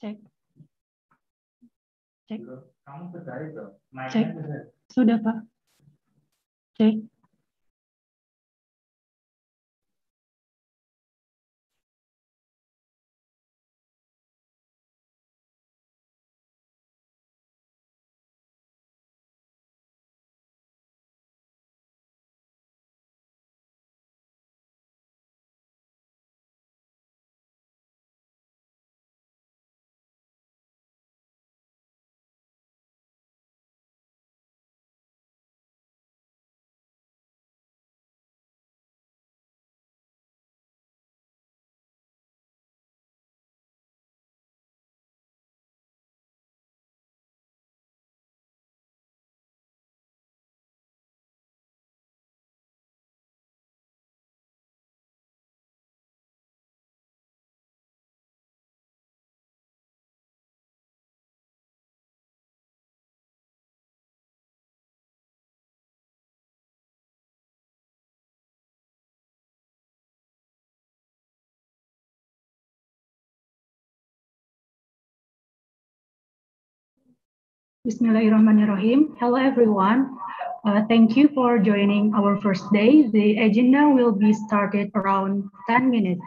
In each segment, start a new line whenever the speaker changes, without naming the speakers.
Cek. Cek.
Kamu. Mic-nya
Cek.
Sudah,
Pak. Cek. Bismillahirrahmanirrahim. Hello, everyone. Uh, thank you for joining our first day. The agenda will be started around 10 minutes.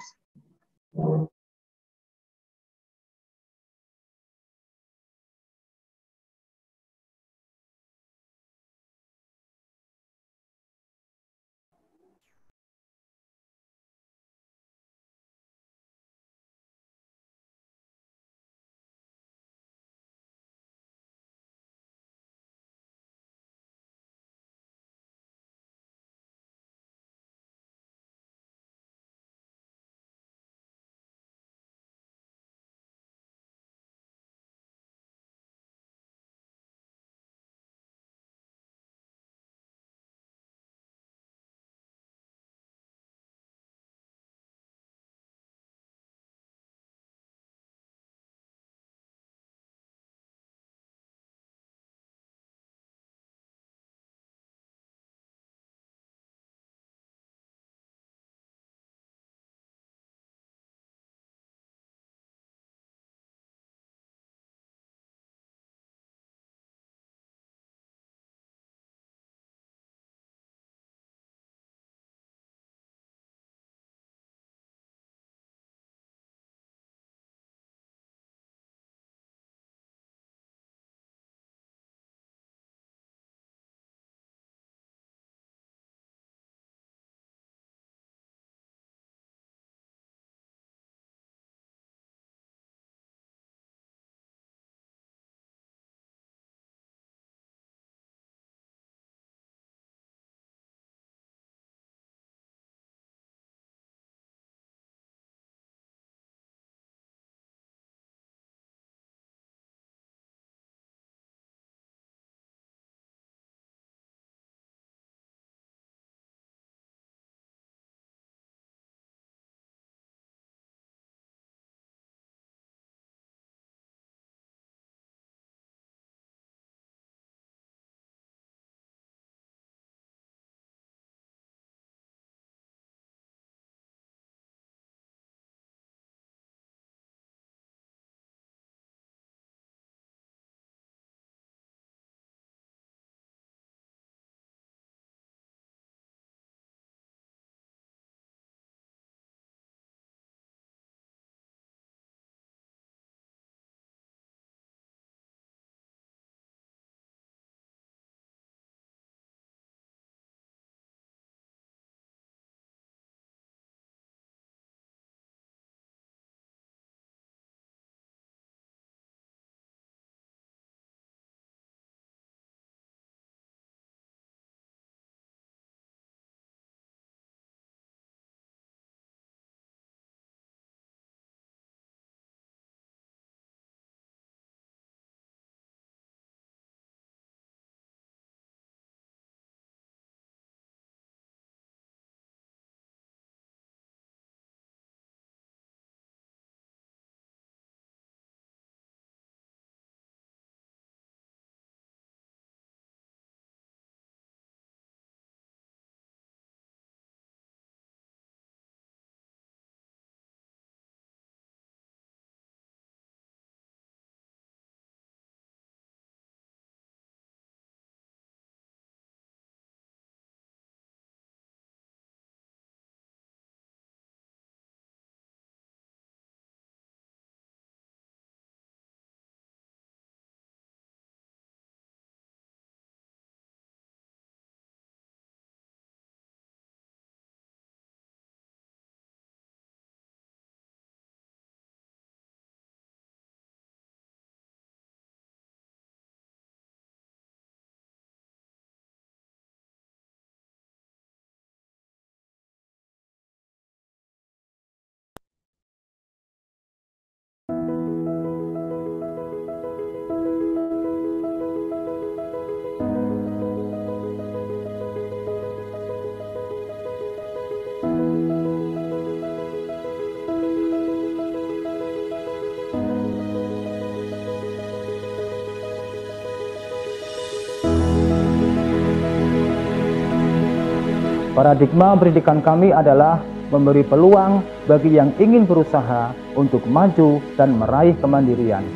Paradigma pendidikan kami adalah memberi peluang bagi yang ingin berusaha untuk maju dan meraih kemandirian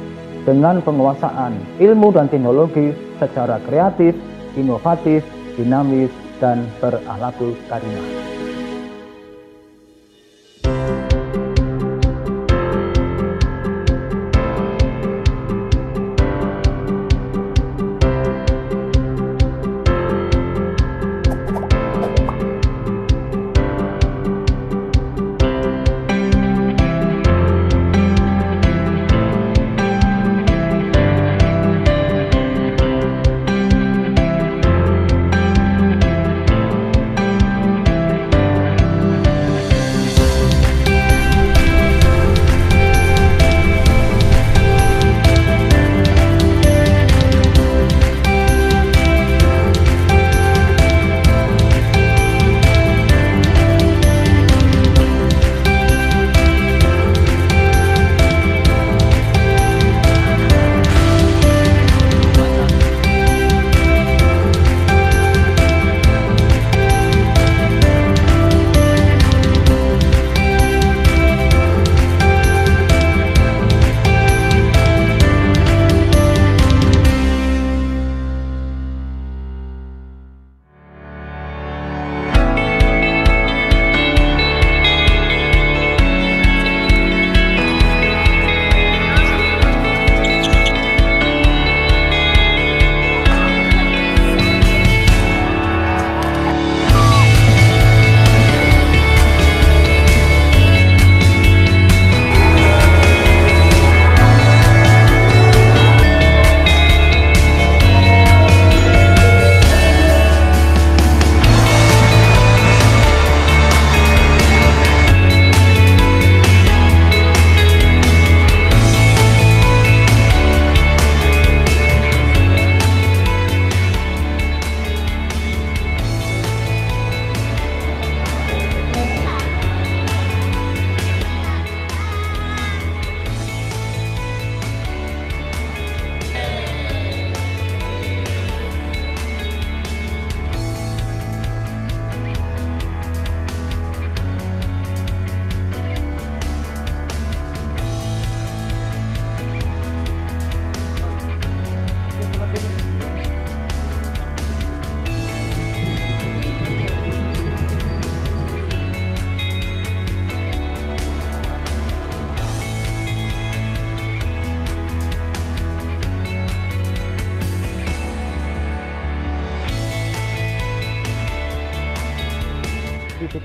dengan penguasaan ilmu dan teknologi secara kreatif, inovatif, dinamis, dan berakhlakul karimah.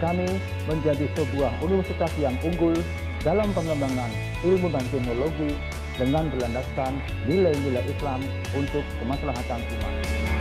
Kami menjadi sebuah universitas yang unggul dalam pengembangan ilmu dan teknologi dengan berlandaskan nilai-nilai Islam untuk kemaslahatan umat.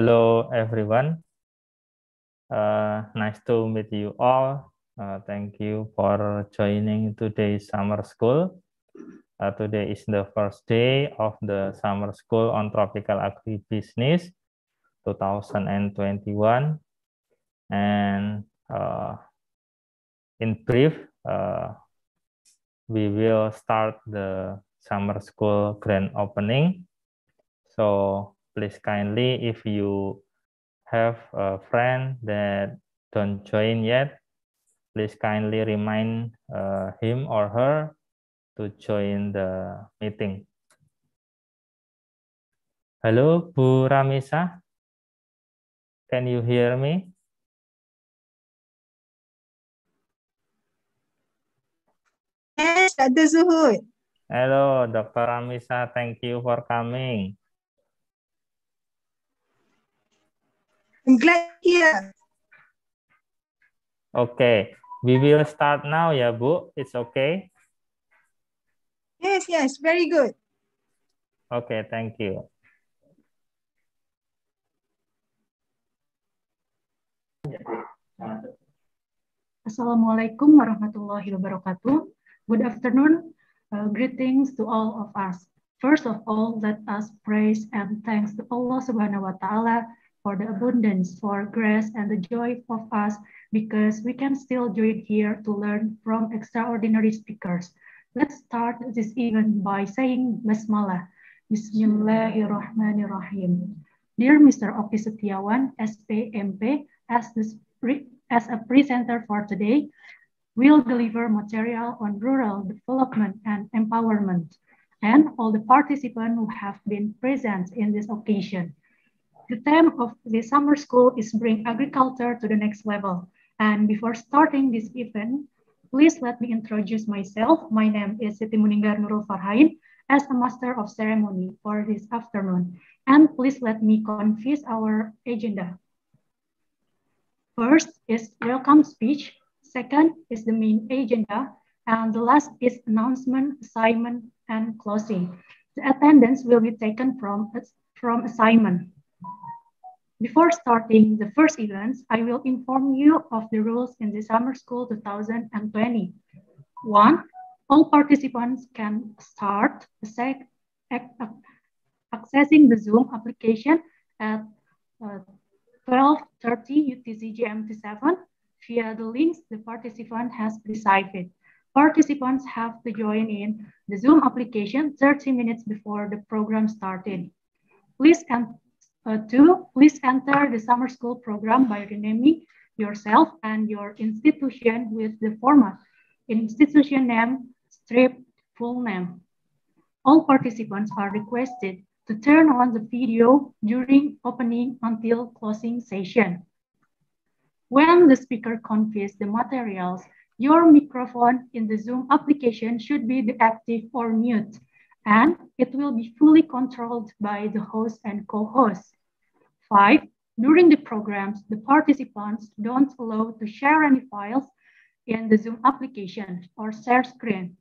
Hello, everyone. Uh, nice to meet you all. Uh, thank you for joining today's summer school. Uh, today is the first day of the summer school on tropical agribusiness 2021. And uh, in brief, uh, we will start the summer school grand opening. So please kindly if you have a friend that don't join yet, please kindly remind uh, him or her to join the meeting. Hello, Bu Ramisa. Can you hear me?
Yes, Dr. Zuhud.
Hello, Dr. Ramisa. Thank you for coming.
I'm glad here.
Okay, we will start now ya Bu. It's okay?
Yes, yes, very good.
Okay, thank you.
Assalamualaikum warahmatullahi wabarakatuh. Good afternoon. Uh, greetings to all of us. First of all, let us praise and thanks to Allah Subhanahu wa taala for the abundance, for grace and the joy of us because we can still join here to learn from extraordinary speakers. Let's start this event by saying Basmalah. Bismillahirrahmanirrahim. Dear Mr. Oki Setiawan, SPMP, as, the, as a presenter for today, will deliver material on rural development and empowerment, and all the participants who have been present in this occasion. The theme of the summer school is bring agriculture to the next level. And before starting this event, please let me introduce myself. My name is Siti Muninggar Nurul Farhain as a master of ceremony for this afternoon. And please let me confess our agenda. First is welcome speech. Second is the main agenda. And the last is announcement, assignment, and closing. The attendance will be taken from, from assignment. Before starting the first events, I will inform you of the rules in the Summer School 2020. One, all participants can start accessing the Zoom application at uh, 12.30 UTC GMT7 via the links the participant has decided. Participants have to join in the Zoom application 30 minutes before the program started. Please uh, two, please enter the summer school program by renaming yourself and your institution with the format institution name, strip, full name. All participants are requested to turn on the video during opening until closing session. When the speaker conveys the materials, your microphone in the Zoom application should be active or mute and it will be fully controlled by the host and co-host. Five, during the programs, the participants don't allow to share any files in the Zoom application or share screen.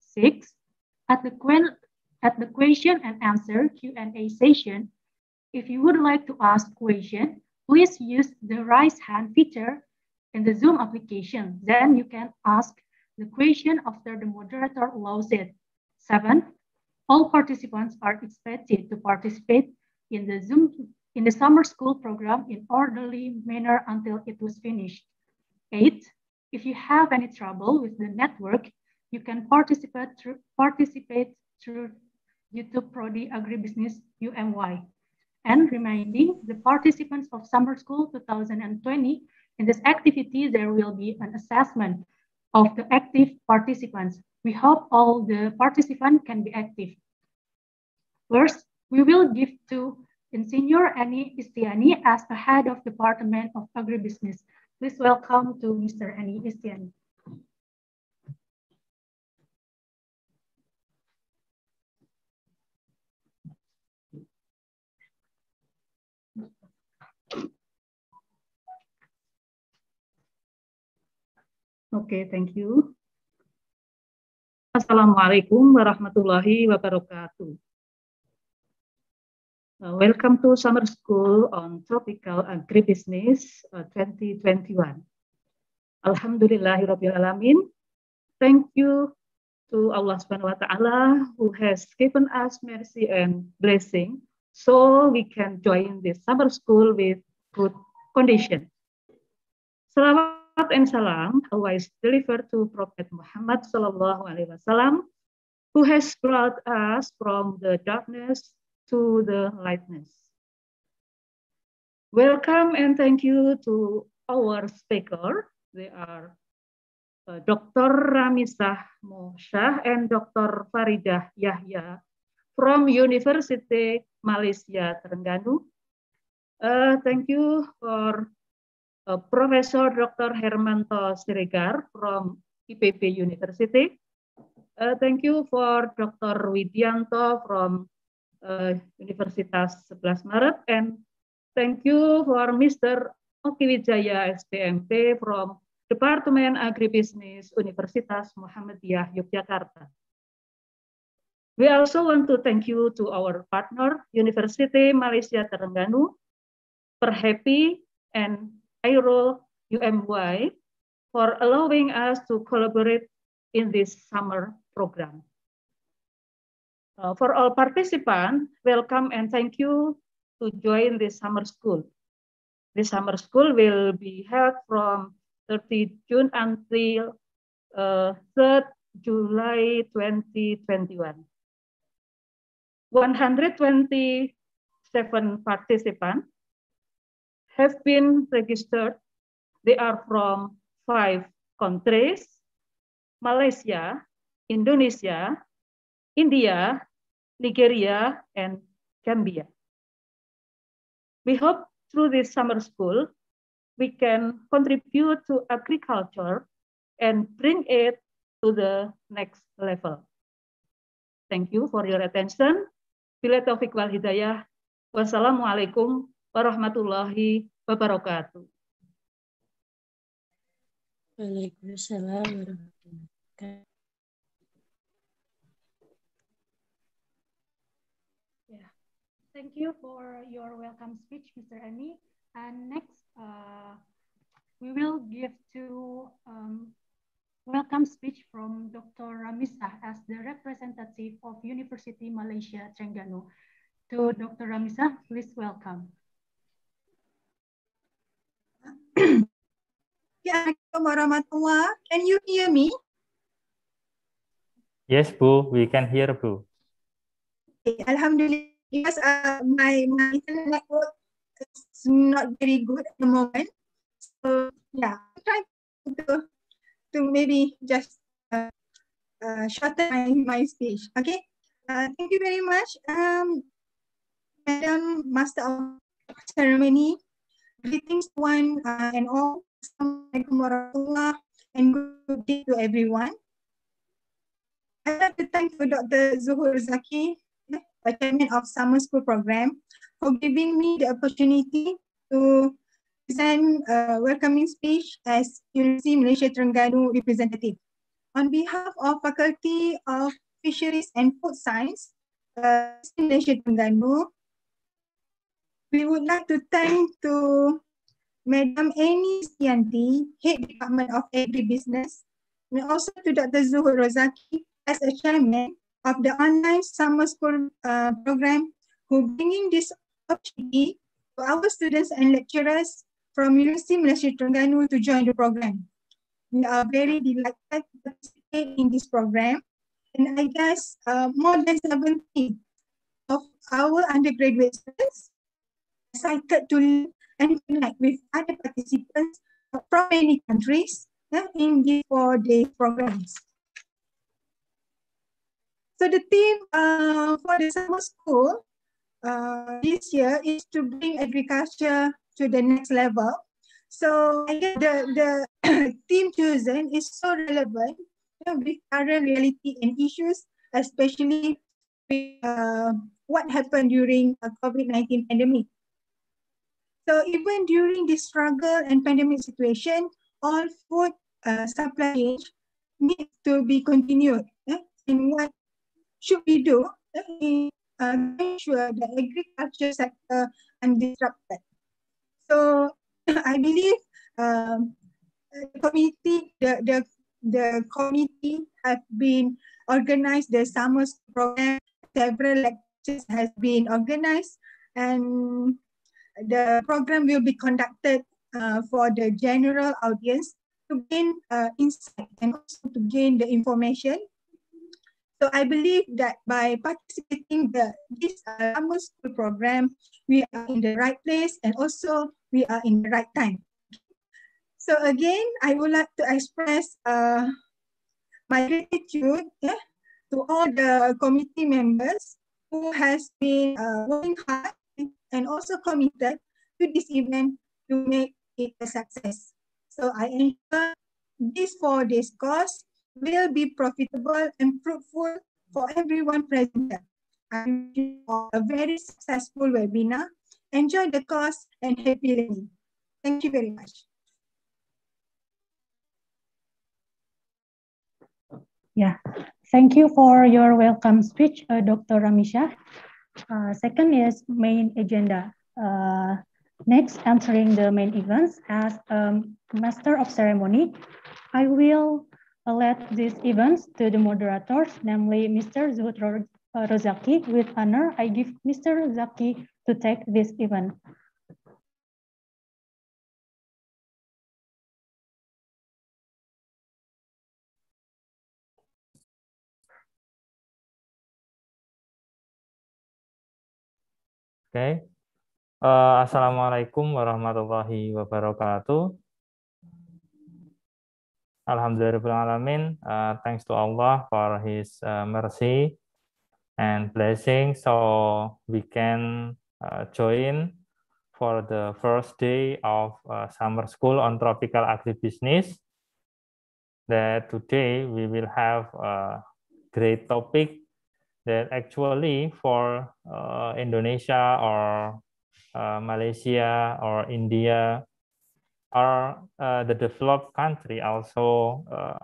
Six, at the, at the question and answer Q&A session, if you would like to ask question, please use the raise hand feature in the Zoom application. Then you can ask the question after the moderator allows it. Seven, all participants are expected to participate in the Zoom in the summer school program in orderly manner until it was finished. Eight, if you have any trouble with the network, you can participate through, participate through YouTube Prodi Agribusiness UMY. And reminding the participants of Summer School 2020, in this activity, there will be an assessment of the active participants. We hope all the participants can be active. First, we will give to Insinyur Eni Istiyanti as the head of Department of Agribusiness. Please welcome to Mr. Eni Istiyanti. Okay, thank you. Assalamualaikum warahmatullahi wabarakatuh.
Uh, welcome to summer school on tropical agribusiness uh, 2021. Alhamdulillahirrahmanirrahim. Thank you to Allah subhanahu wa ta'ala who has given us mercy and blessing so we can join this summer school with good condition. Salawat and salam always delivered to Prophet Muhammad sallallahu alaihi wasallam who has brought us from the darkness to the lightness. Welcome and thank you to our speaker. They are uh, Dr. Ramisah Moshah and Dr. Faridah Yahya from University Malaysia Terengganu. Uh, thank you for uh, Professor Dr. Hermanto Siregar from IPB University. Uh, thank you for Dr. Widianto from uh, Universitas 11 Maret and thank you for Mr. Okiwijaya SPMP from Departemen Agribusiness Universitas Muhammadiyah Yogyakarta. We also want to thank you to our partner, University Malaysia Terengganu, Perhappy, and Aero UMY for allowing us to collaborate in this summer program. Uh, for all participants, welcome and thank you to join this summer school. This summer school will be held from 30 June until uh, 3rd July 2021. 127 participants have been registered. They are from five countries, Malaysia, Indonesia, India, Nigeria, and Gambia. We hope through this summer school, we can contribute to agriculture and bring it to the next level. Thank you for your attention. Bila taufiq wal hidayah. Wassalamualaikum warahmatullahi wabarakatuh.
Waalaikumsalam warahmatullahi wabarakatuh.
Thank you for your welcome speech, Mr. Eni. And next, uh, we will give to um, welcome speech from Dr. Ramisa as the representative of University Malaysia Terengganu. To Dr. Ramisa, please welcome.
warahmatullah. Can you hear me?
Yes, Bu, we can hear Bu.
Okay, Alhamdulillah because uh, my my internet network is not very good at the moment. So yeah, I'm trying to to maybe just uh, uh, shorten my, my speech. Okay. Uh, thank you very much, um, Madam Master of Ceremony. Greetings one uh, and all. Assalamualaikum warahmatullah and good day to everyone. I'd like to thank Dr. Zuhud Rozaki Chairman of Summer School Program, for giving me the opportunity to present a welcoming speech as University Malaysia Terengganu representative. On behalf of Faculty of Fisheries and Food Science, uh, Malaysia Terengganu, we would like to thank to Madam Eni Istiyanti, Head Department of Agribusiness, and also to Dr. Zuhud Rozaki as a chairman of the online summer school uh, program who bringing this opportunity to our students and lecturers from University Malaysia Terengganu to join the program. We are very delighted to participate in this program and I guess uh, more than 70 of our undergraduate students excited to and connect with other participants from many countries uh, in these four-day programs. So the theme uh, for the summer school uh, this year is to bring agriculture to the next level. So I guess the, the theme chosen is so relevant with current reality and issues, especially with uh, what happened during a COVID-19 pandemic. So even during this struggle and pandemic situation, all food uh, supply needs to be continued. Eh? And what should we do uh, ensure the agriculture sector undisrupted. So I believe um, the committee, the, the, the committee have been organized the summer program, several lectures has been organized and the program will be conducted uh, for the general audience to gain uh, insight and also to gain the information. So I believe that by participating the this uh, school program, we are in the right place and also we are in the right time. So again, I would like to express uh, my gratitude yeah, to all the committee members who has been uh, working hard and also committed to this event to make it a success. So I ensure this four days course will be profitable and fruitful for everyone present. I wish a very successful webinar. Enjoy the course and happy learning. Thank you very much.
Yeah, thank you for your welcome speech, uh, Dr. Ramisha. Uh, second is main agenda. Uh, next, answering the main events as um, master of ceremony. I will let these events to the moderators, namely Mr. Zuhud uh, Rozaki. With honor, I give Mr. Rozaki to take this event.
Okay. Uh, Assalamualaikum warahmatullahi wabarakatuh. Alhamdulillah. Uh, thanks to Allah for His uh, mercy and blessing. So we can uh, join for the first day of uh, summer school on tropical agribusiness. That today we will have a great topic that actually for uh, Indonesia or uh, Malaysia or India or uh, the developed country also uh,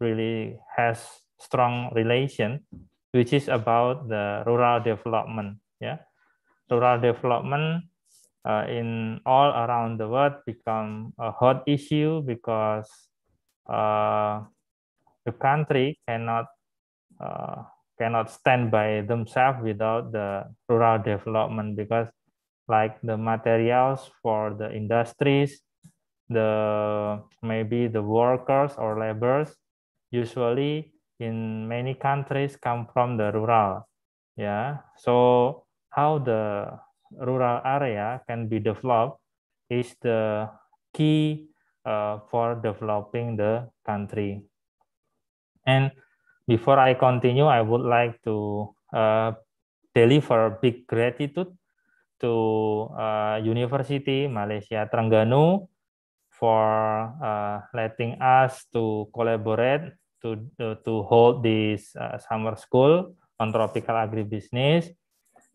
really has strong relation, which is about the rural development. Yeah, rural development uh, in all around the world become a hot issue because uh, the country cannot uh, cannot stand by themselves without the rural development because like the materials for the industries the maybe the workers or laborers usually in many countries come from the rural yeah? So how the rural area can be developed is the key uh, for developing the country. And before I continue, I would like to uh, deliver big gratitude to uh, University Malaysia Terengganu for uh, letting us to collaborate to, to, to hold this uh, summer school on tropical agribusiness,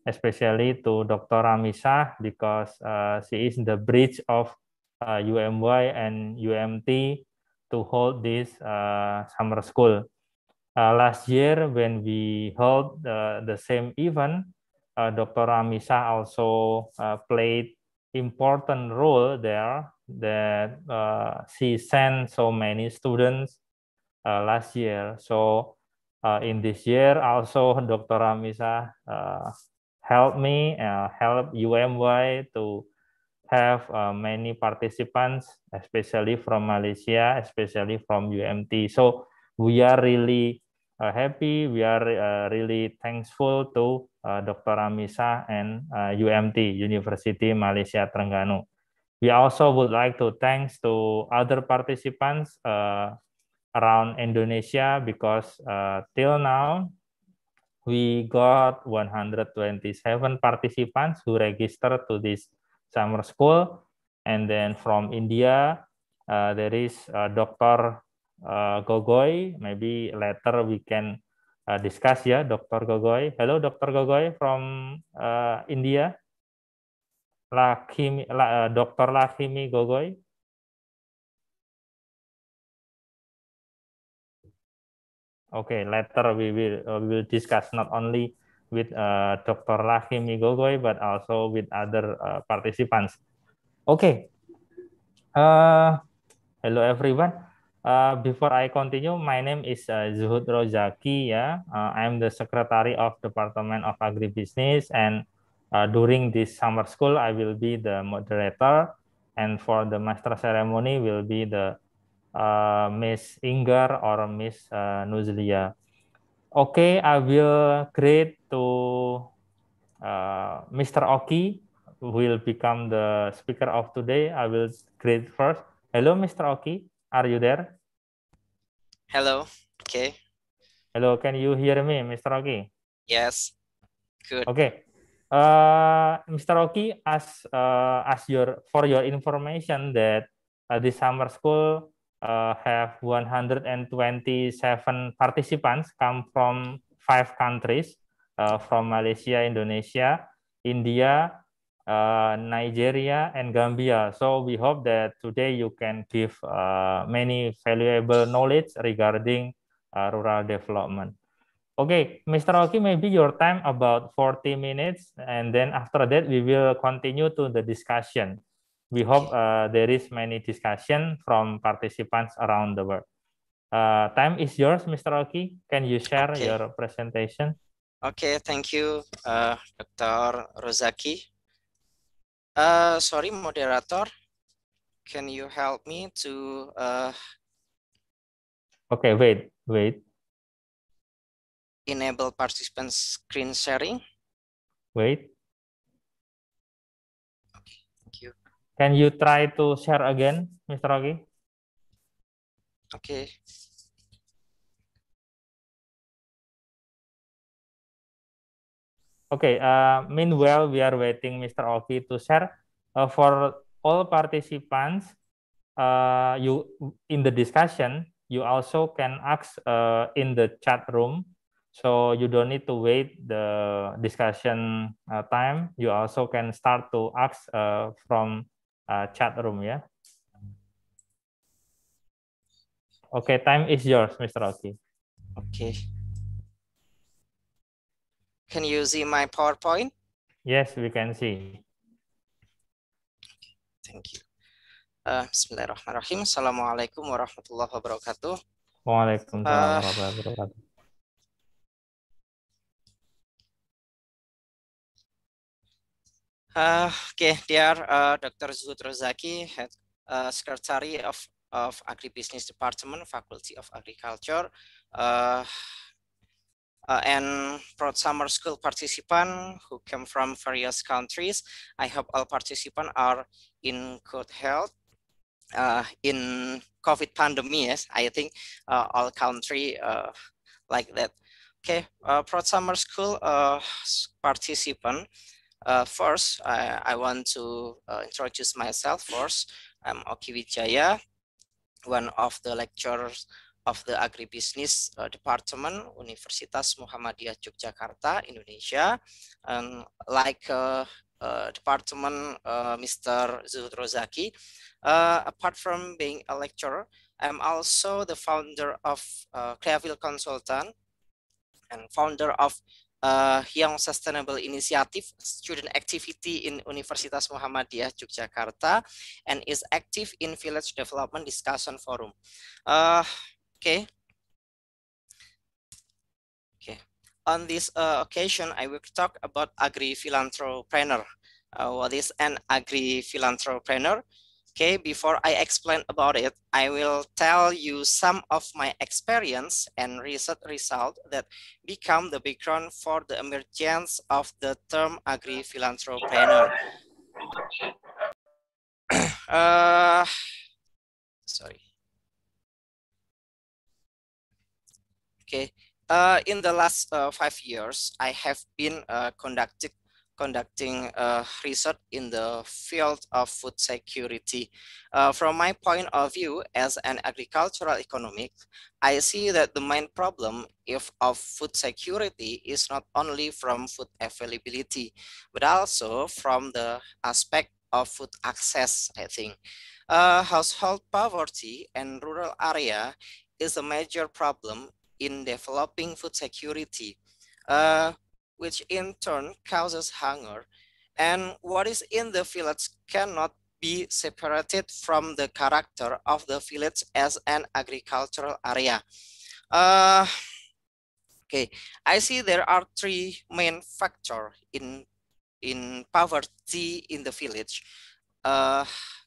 especially to Dr. Ramisah because uh, she is the bridge of UMY uh, and UMT to hold this summer school uh, last year when we held uh, the same event, uh, Dr. Ramisah also uh, played important role there that uh, she sent so many students uh, last year. So in this year also Dr. Ramisa helped me, help UMY to have many participants, especially from Malaysia, especially from UMT. So we are really uh, happy. We are uh, really thankful to uh, Dr. Amisa and UMT, University Malaysia Terengganu. We also would like to thanks to other participants around Indonesia because till now we got 127 participants who registered to this summer school. And then from India, uh, there is uh, Dr uh, Gogoi. Maybe later we can uh, discuss ya, Dr. Gogoi. Hello, Dr. Gogoi from uh, India. Lakimi, la, uh, Dr. Lakimi Gogoi. Okay, later we will uh, we will discuss not only with uh, Dr. Lakshmi Gogoi, but also with other uh, participants. Okay. Uh, hello, everyone. Uh, before I continue, my name is uh, Zuhud Rozaki. Yeah, uh, I'm the secretary of Department of Agribusiness, and uh, during this summer school, I will be the moderator, and for the master ceremony will be the uh, Miss Inger or Miss uh, Nuzlia. Okay, I will greet to uh, Mr. Oki, who will become the speaker of today. I will greet first. Hello, Mr. Oki. Are you there?
Hello. Okay.
Hello, can you hear me, Mr. Oki?
Yes. Good.
Okay. Uh, Mr. Oki, as uh, as your for your information that uh, the summer school uh, have 127 participants come from five countries, uh, from Malaysia, Indonesia, India, uh, Nigeria, and Gambia. So we hope that today you can give uh, many valuable knowledge regarding uh, rural development. Okay, Mr. Oki, maybe your time about 40 minutes, and then after that we will continue to the discussion. We hope uh, there is many discussion from participants around the world. Uh, time is yours, Mr. Oki. Can you share
Okay.
your presentation?
Okay, thank you, uh, Dr. Rozaki. Uh, sorry, moderator. Can you help me to uh,
Okay, wait, wait,
enable participant screen sharing?
wait.
Thank you.
Can you try to share again, Mr. Oki?
Okay.
Okay, uh, meanwhile, we are waiting Mr. Oki to share. Uh, for all participants, uh, you in the discussion, you also can ask uh, in the chat room. So you don't need to wait the discussion uh, time. You also can start to ask uh, from uh, chat room, yeah? Okay, time is yours, Mr. Oki.
Okay. Can you see my PowerPoint?
Yes, we can see.
Thank you. Uh, Bismillahirrahmanirrahim. Assalamualaikum warahmatullahi wabarakatuh.
Waalaikumsalam
Uh,
warahmatullahi wabarakatuh.
Uh, okay, dear uh, Dr. Zuhud Rozaki, Head uh, Secretary of, of Agribusiness Department, Faculty of Agriculture, uh, uh, and proud summer school participant who come from various countries. I hope all participants are in good health. Uh, in COVID pandemic, yes, I think all country like that. Okay, proud summer school participant. Uh, first, I, I want to uh, introduce myself first. I'm Oki Wijaya, one of the lecturers of the Agribusiness uh, Department, Universitas Muhammadiyah Yogyakarta, Indonesia. And like uh, uh, Department uh, Mr. Zuhud Rozaki, uh, apart from being a lecturer, I'm also the founder of uh, Creaville Consultant and founder of uh, Young Sustainable Initiative student activity in Universitas Muhammadiyah Yogyakarta and is active in Village Development Discussion Forum. Uh, okay. Okay. On this uh, occasion, I will talk about agri-philanthropreneur. Uh, what is an agri-philanthropreneur? Okay, before I explain about it, I will tell you some of my experience and research result that become the background for the emergence of the term agri-philanthropreneur. uh, sorry. Okay, uh, in the last uh, five years, I have been uh, conducted conducting uh, research in the field of food security. Uh, from my point of view as an agricultural economic, I see that the main problem if of food security is not only from food availability, but also from the aspect of food access, I think. Uh, household poverty and rural area is a major problem in developing food security. Uh, which in turn causes hunger. And what is in the village cannot be separated from the character of the village as an agricultural area. Uh, okay, I see there are three main factors in, in poverty in the village. Uh,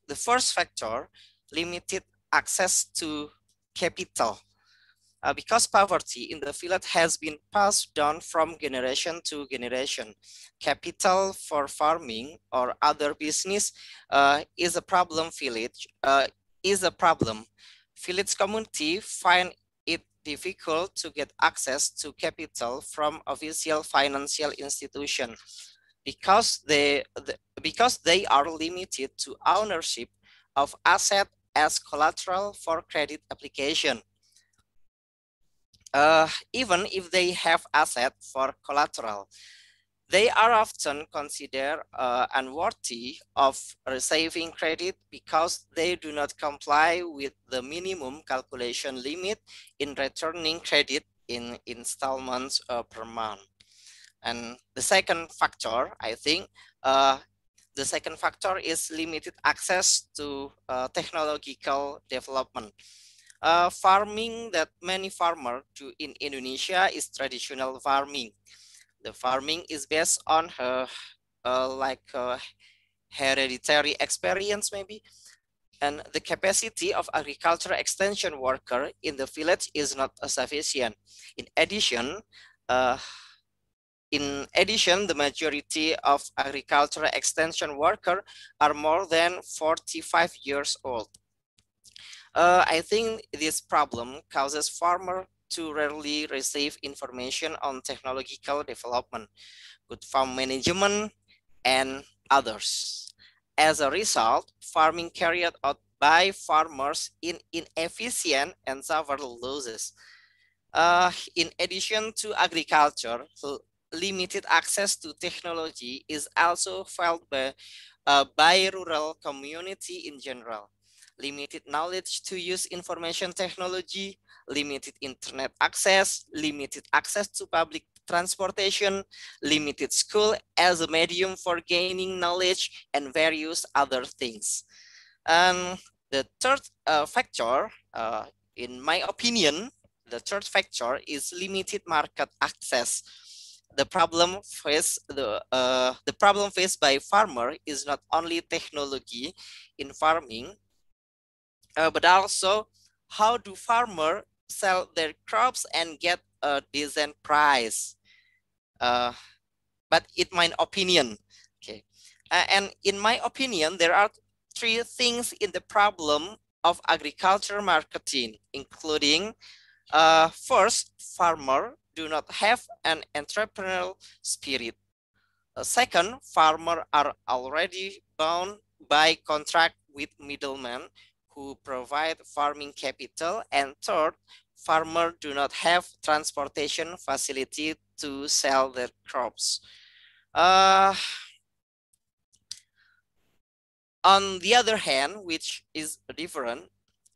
the first factor, limited access to capital. Uh, because poverty in the village has been passed down from generation to generation. Capital for farming or other business uh, is a problem village, uh, is a problem. Village community find it difficult to get access to capital from official financial institution because they, the, because they are limited to ownership of asset as collateral for credit application uh, even if they have asset for collateral. They are often considered uh, unworthy of receiving credit because they do not comply with the minimum calculation limit in returning credit in installments uh, per month. And the second factor, I think, uh, the second factor is limited access to uh, technological development. Uh, farming that many farmers do in Indonesia is traditional farming. The farming is based on her uh, like uh, hereditary experience maybe. And the capacity of agricultural extension worker in the village is not sufficient. In addition, uh, in addition, the majority of agricultural extension worker are more than 45 years old. Uh, I think this problem causes farmers to rarely receive information on technological development, good farm management, and others. As a result, farming carried out by farmers in inefficient and suffer losses. Uh, in addition to agriculture, limited access to technology is also felt by, uh, by rural community in general limited knowledge to use information technology, limited internet access, limited access to public transportation, limited school as a medium for gaining knowledge, and various other things. And the third uh, factor, uh, in my opinion, the third factor is limited market access. The problem faced the uh, the problem faced by farmer is not only technology in farming, uh, but also how do farmers sell their crops and get a decent price. Uh, but in my opinion, okay, uh, and in my opinion, there are three things in the problem of agriculture marketing, including uh, first, farmer do not have an entrepreneurial spirit. Uh, second, farmer are already bound by contract with middlemen who provide farming capital. And third, farmers do not have transportation facility to sell their crops. Uh, on the other hand, which is different,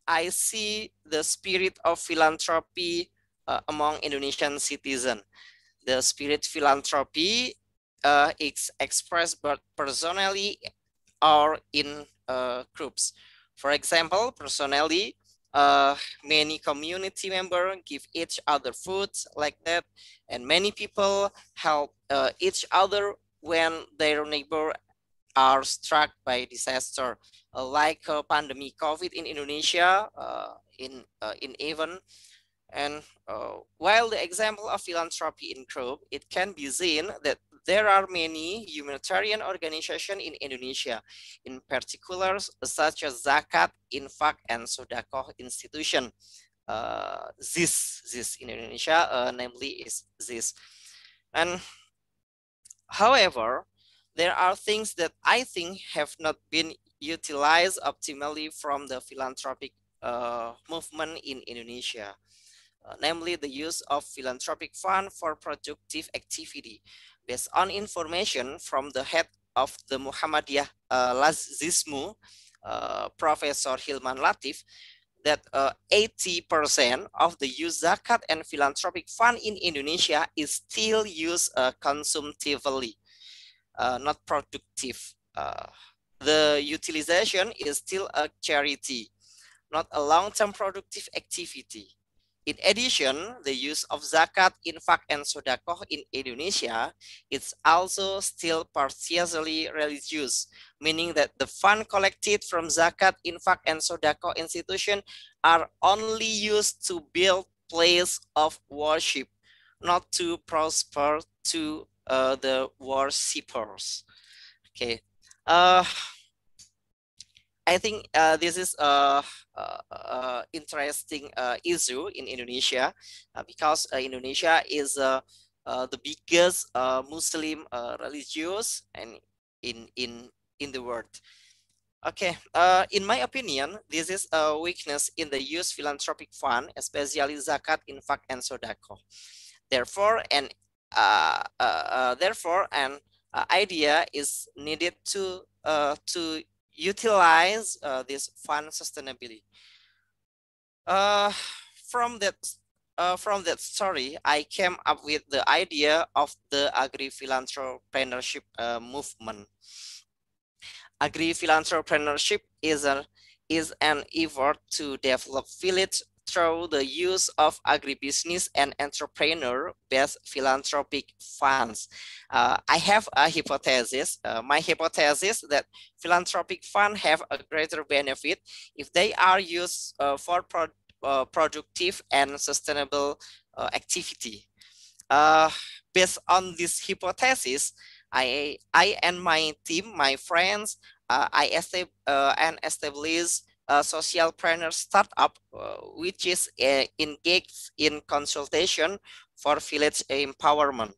I see the spirit of philanthropy uh, among Indonesian citizens. The spirit philanthropy uh, is expressed but personally or in uh, groups. For example, personally, uh, many community members give each other food like that, and many people help uh, each other when their neighbor are struck by disaster, uh, like uh, pandemic COVID in Indonesia, uh, in uh, in even. And uh, while the example of philanthropy in group, it can be seen that there are many humanitarian organizations in Indonesia, in particular such as Zakat, Infak, and Sodakoh institution. Uh, this, this in Indonesia, uh, namely is this. And however, there are things that I think have not been utilized optimally from the philanthropic uh, movement in Indonesia. Uh, namely the use of philanthropic fund for productive activity based on information from the head of the Muhammadiyah uh, uh, Professor Hilman Latief, that 80% uh, of the use zakat and philanthropic fund in Indonesia is still used uh, consumptively, uh, not productive. Uh, the utilization is still a charity, not a long-term productive activity. In addition, the use of zakat, infak, and sodakoh in Indonesia is also still partially religious, meaning that the fund collected from zakat, infak, and sodakoh institution are only used to build place of worship, not to prosper to uh, the worshippers. Okay. Uh, I think uh, this is a, a, a interesting uh, issue in Indonesia uh, because uh, Indonesia is uh, uh, the biggest Muslim religious and in in in the world. Okay, in my opinion, this is a weakness in the use philanthropic fund, especially zakat, infak, and sodakoh. Therefore, an therefore an idea is needed to to utilize uh, this fund sustainability. Uh, from that uh, from that story, I came up with the idea of the agri-philanthropreneurship uh, movement. Agri-philanthropreneurship is, a, is an effort to develop village through the use of agribusiness and entrepreneur-based philanthropic funds. Uh, I have a hypothesis, uh, my hypothesis that philanthropic funds have a greater benefit if they are used uh, for pro uh, productive and sustainable uh, activity. Uh, based on this hypothesis, I, I and my team, my friends, I estab and established a socialpreneur startup, uh, which is uh, engaged in consultation for village empowerment.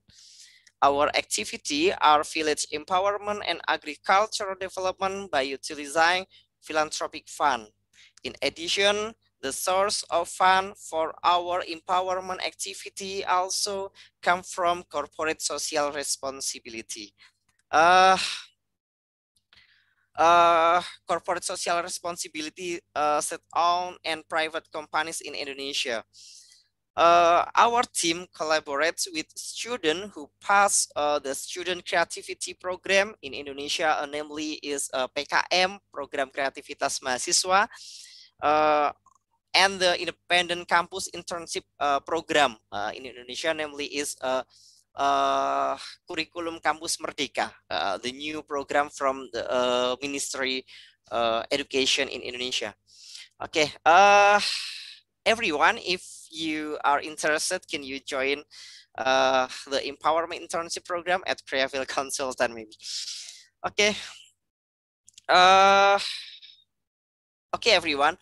Our activity are village empowerment and agricultural development by utilizing philanthropic fund. In addition, the source of fund for our empowerment activity also come from corporate social responsibility. Uh, uh, corporate social responsibility uh, set-owned and private companies in Indonesia. Uh, our team collaborates with students who pass uh, the student creativity program in Indonesia, uh, namely is uh, PKM, Program Kreativitas Mahasiswa, uh, and the independent campus internship uh, program uh, in Indonesia, namely is uh, uh, Curriculum Kampus Merdeka, uh, the new program from the uh, Ministry uh, Education in Indonesia. Okay, uh, everyone, if you are interested, can you join uh, the Empowerment Internship Program at Creaville Consultant maybe? Okay. Uh, okay, everyone.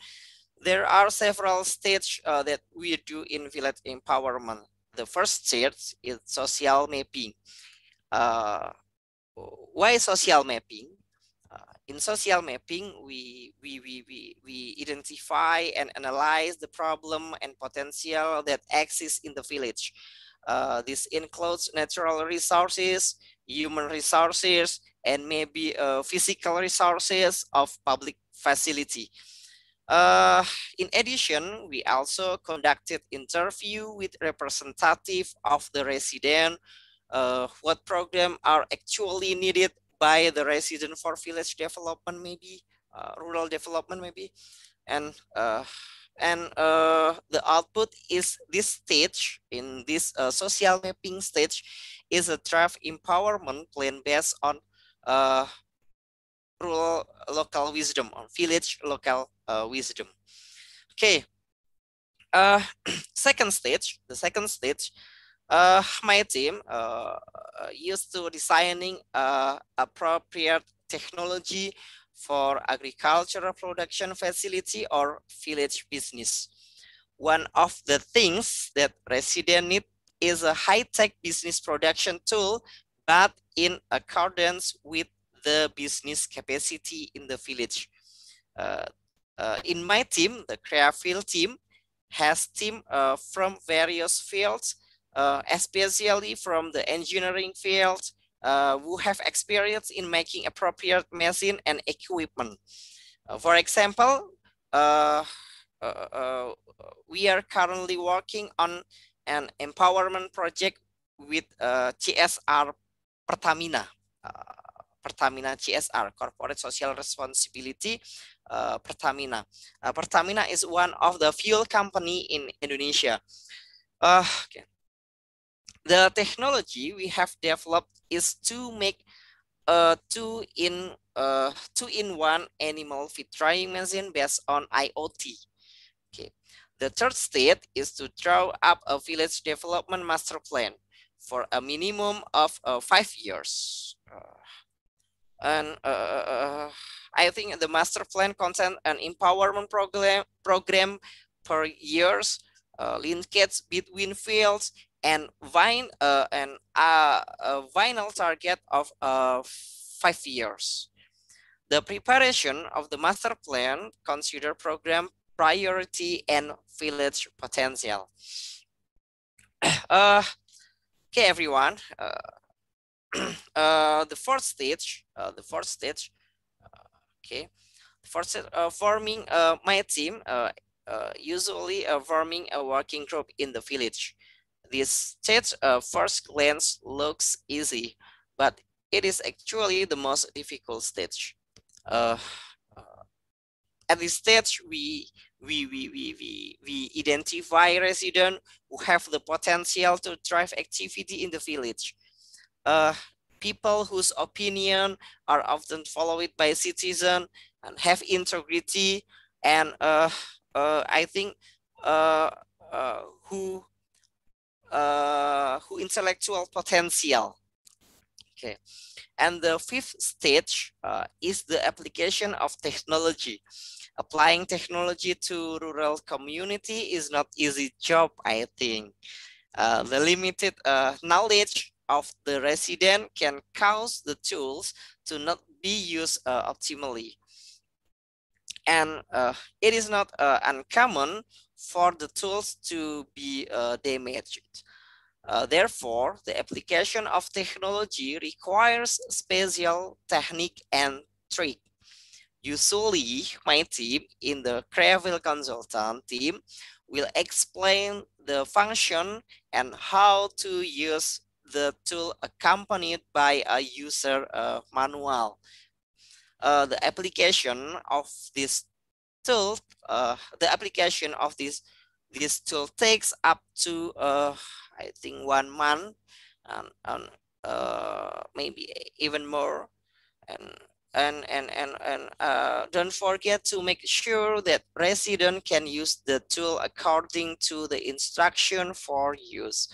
There are several stages uh, that we do in village empowerment the first stage is social mapping. Uh, why social mapping? Uh, in social mapping, we, we, we, we, we identify and analyze the problem and potential that exists in the village. Uh, this includes natural resources, human resources, and maybe uh, physical resources of public facility. Uh, in addition, we also conducted interview with representative of the resident, uh, what program are actually needed by the resident for village development, maybe uh, rural development, maybe, and uh, and uh, the output is this stage in this uh, social mapping stage is a draft empowerment plan based on rural local wisdom or village local uh, wisdom. Okay. Uh, second stage, the second stage, uh, my team uh, used to designing uh, appropriate technology for agricultural production facility or village business. One of the things that resident need is a high-tech business production tool, but in accordance with the business capacity in the village. Uh, uh, in my team, the Creaville team has team uh, from various fields, uh, especially from the engineering field, uh, who have experience in making appropriate machine and equipment. Uh, for example, uh, we are currently working on an empowerment project with CSR Pertamina. Pertamina CSR, Corporate Social Responsibility uh, Pertamina. Uh, Pertamina is one of the fuel company in Indonesia. Uh, okay. The technology we have developed is to make a two in uh, two in one animal feed drying machine based on IoT. Okay. The third state is to draw up a village development master plan for a minimum of uh, five years. Uh, and uh, uh, I think the master plan contains an empowerment program program per years, uh, linkage between fields, and vine uh, and uh, a vinyl target of uh, five years. The preparation of the master plan consider program priority and village potential. uh, okay, everyone. Uh, uh, the fourth stage, uh, the fourth stage, uh, okay, first uh, forming uh, my team, usually forming a working group in the village. This stage first glance looks easy, but it is actually the most difficult stage. Uh, at this stage, we we, we, we, we, we identify residents who have the potential to drive activity in the village uh, people whose opinion are often followed by citizens and have integrity and uh, uh, I think uh, uh, who uh, who intellectual potential. Okay, and the fifth stage is the application of technology. Applying technology to rural community is not easy job, I think. The limited knowledge of the resident can cause the tools to not be used uh, optimally. And uh, it is not uh, uncommon for the tools to be uh, damaged. Uh, therefore, the application of technology requires special technique and trick. Usually, my team in the Creaville consultant team will explain the function and how to use the tool accompanied by a user uh, manual. Uh, the application of this tool, uh, the application of this this tool takes up to uh, I think one month and, and uh, maybe even more. And and and and and uh, don't forget to make sure that resident can use the tool according to the instruction for use.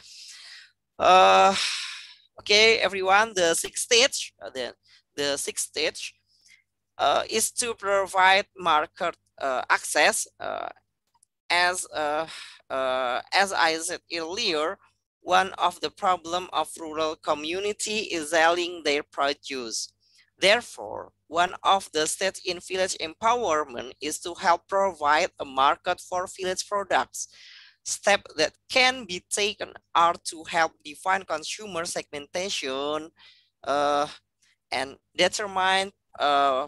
Uh, okay, everyone, the sixth stage, uh, the, the sixth stage uh, is to provide market uh, access. Uh, as, uh, as I said earlier, one of the problem of rural community is selling their produce. Therefore, one of the steps in village empowerment is to help provide a market for village products Steps that can be taken are to help define consumer segmentation uh, and determine uh,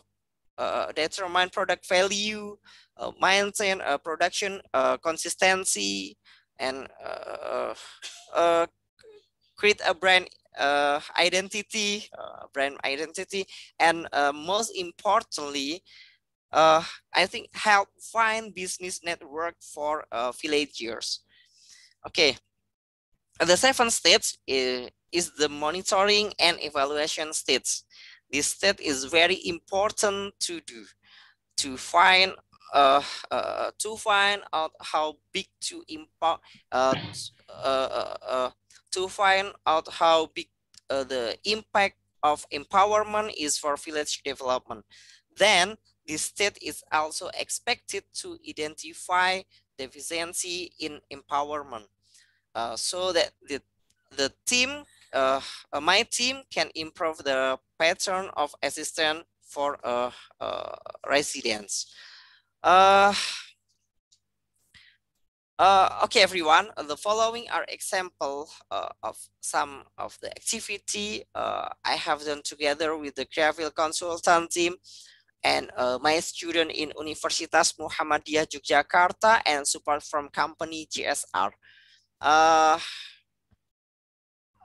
uh, determine product value, uh, maintain uh, production uh, consistency, and create a brand identity, brand identity, and most importantly, uh, I think help find business network for uh, villagers. Okay, the seventh stage is, is the monitoring and evaluation stage. This step is very important to do to find uh, uh, to find out how big to impact uh, uh, uh, uh, to find out how big uh, the impact of empowerment is for village development. Then the state is also expected to identify deficiency in empowerment uh, so that the, the team, uh, my team can improve the pattern of assistance for uh, uh, residents. Uh, uh, okay, everyone, the following are example uh, of some of the activity uh, I have done together with the Creaville consultant team and uh, my student in Universitas Muhammadiyah Yogyakarta and support from company CSR. Uh,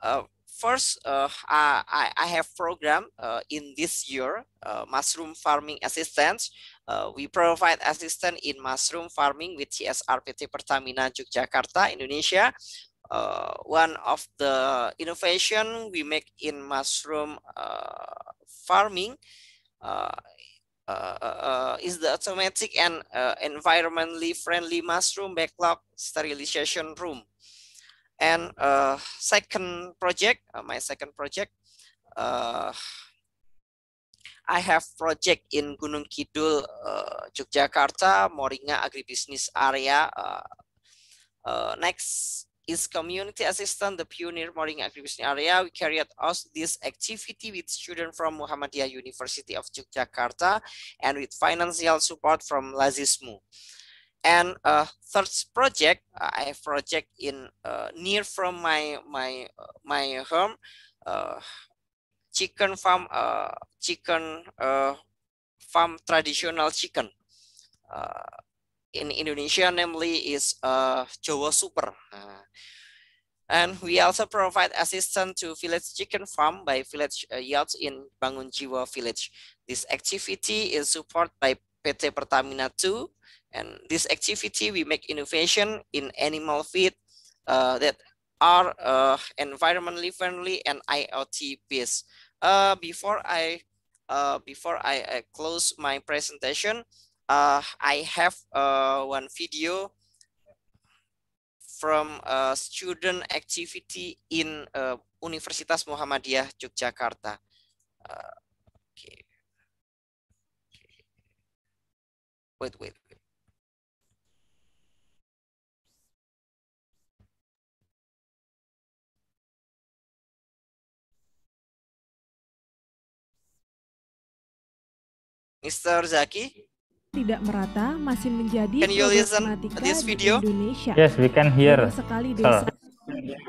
uh, first, uh, I, I have program uh, in this year, uh, mushroom farming assistance. We provide assistance in mushroom farming with CSR PT Pertamina Yogyakarta, Indonesia. One of the innovation we make in mushroom farming uh, uh, uh, is the automatic and uh, environmentally friendly mushroom backlog sterilization room. And uh, second project, uh, my second project, uh, I have project in Gunung Kidul, uh, Yogyakarta, Moringa Agribusiness Area. Uh, uh, next is community assistant, the pioneer Moringa Agribusiness Area. We carried out this activity with students from Muhammadiyah University of Yogyakarta and with financial support from Lazismu. And uh, third project, I have project in uh, near from my my my home, uh, chicken farm, uh, chicken uh, farm traditional chicken. Uh, in Indonesia, namely is uh, Jawa Super. Uh, and we also provide assistance to village chicken farm by village uh, yachts in Bangunjiwo village. This activity is supported by PT Pertamina 2 and this activity, we make innovation in animal feed uh, that are uh, environmentally friendly and IoT based. Uh, before I uh, before I, I, close my presentation, uh, I have uh, one video from a student activity in uh, Universitas Muhammadiyah Yogyakarta. Uh, okay. Wait, wait. Mr. Zaki?
Tidak merata masih menjadi
Can you listen this video?
di Indonesia.
Yes, we can hear.
Sekali desa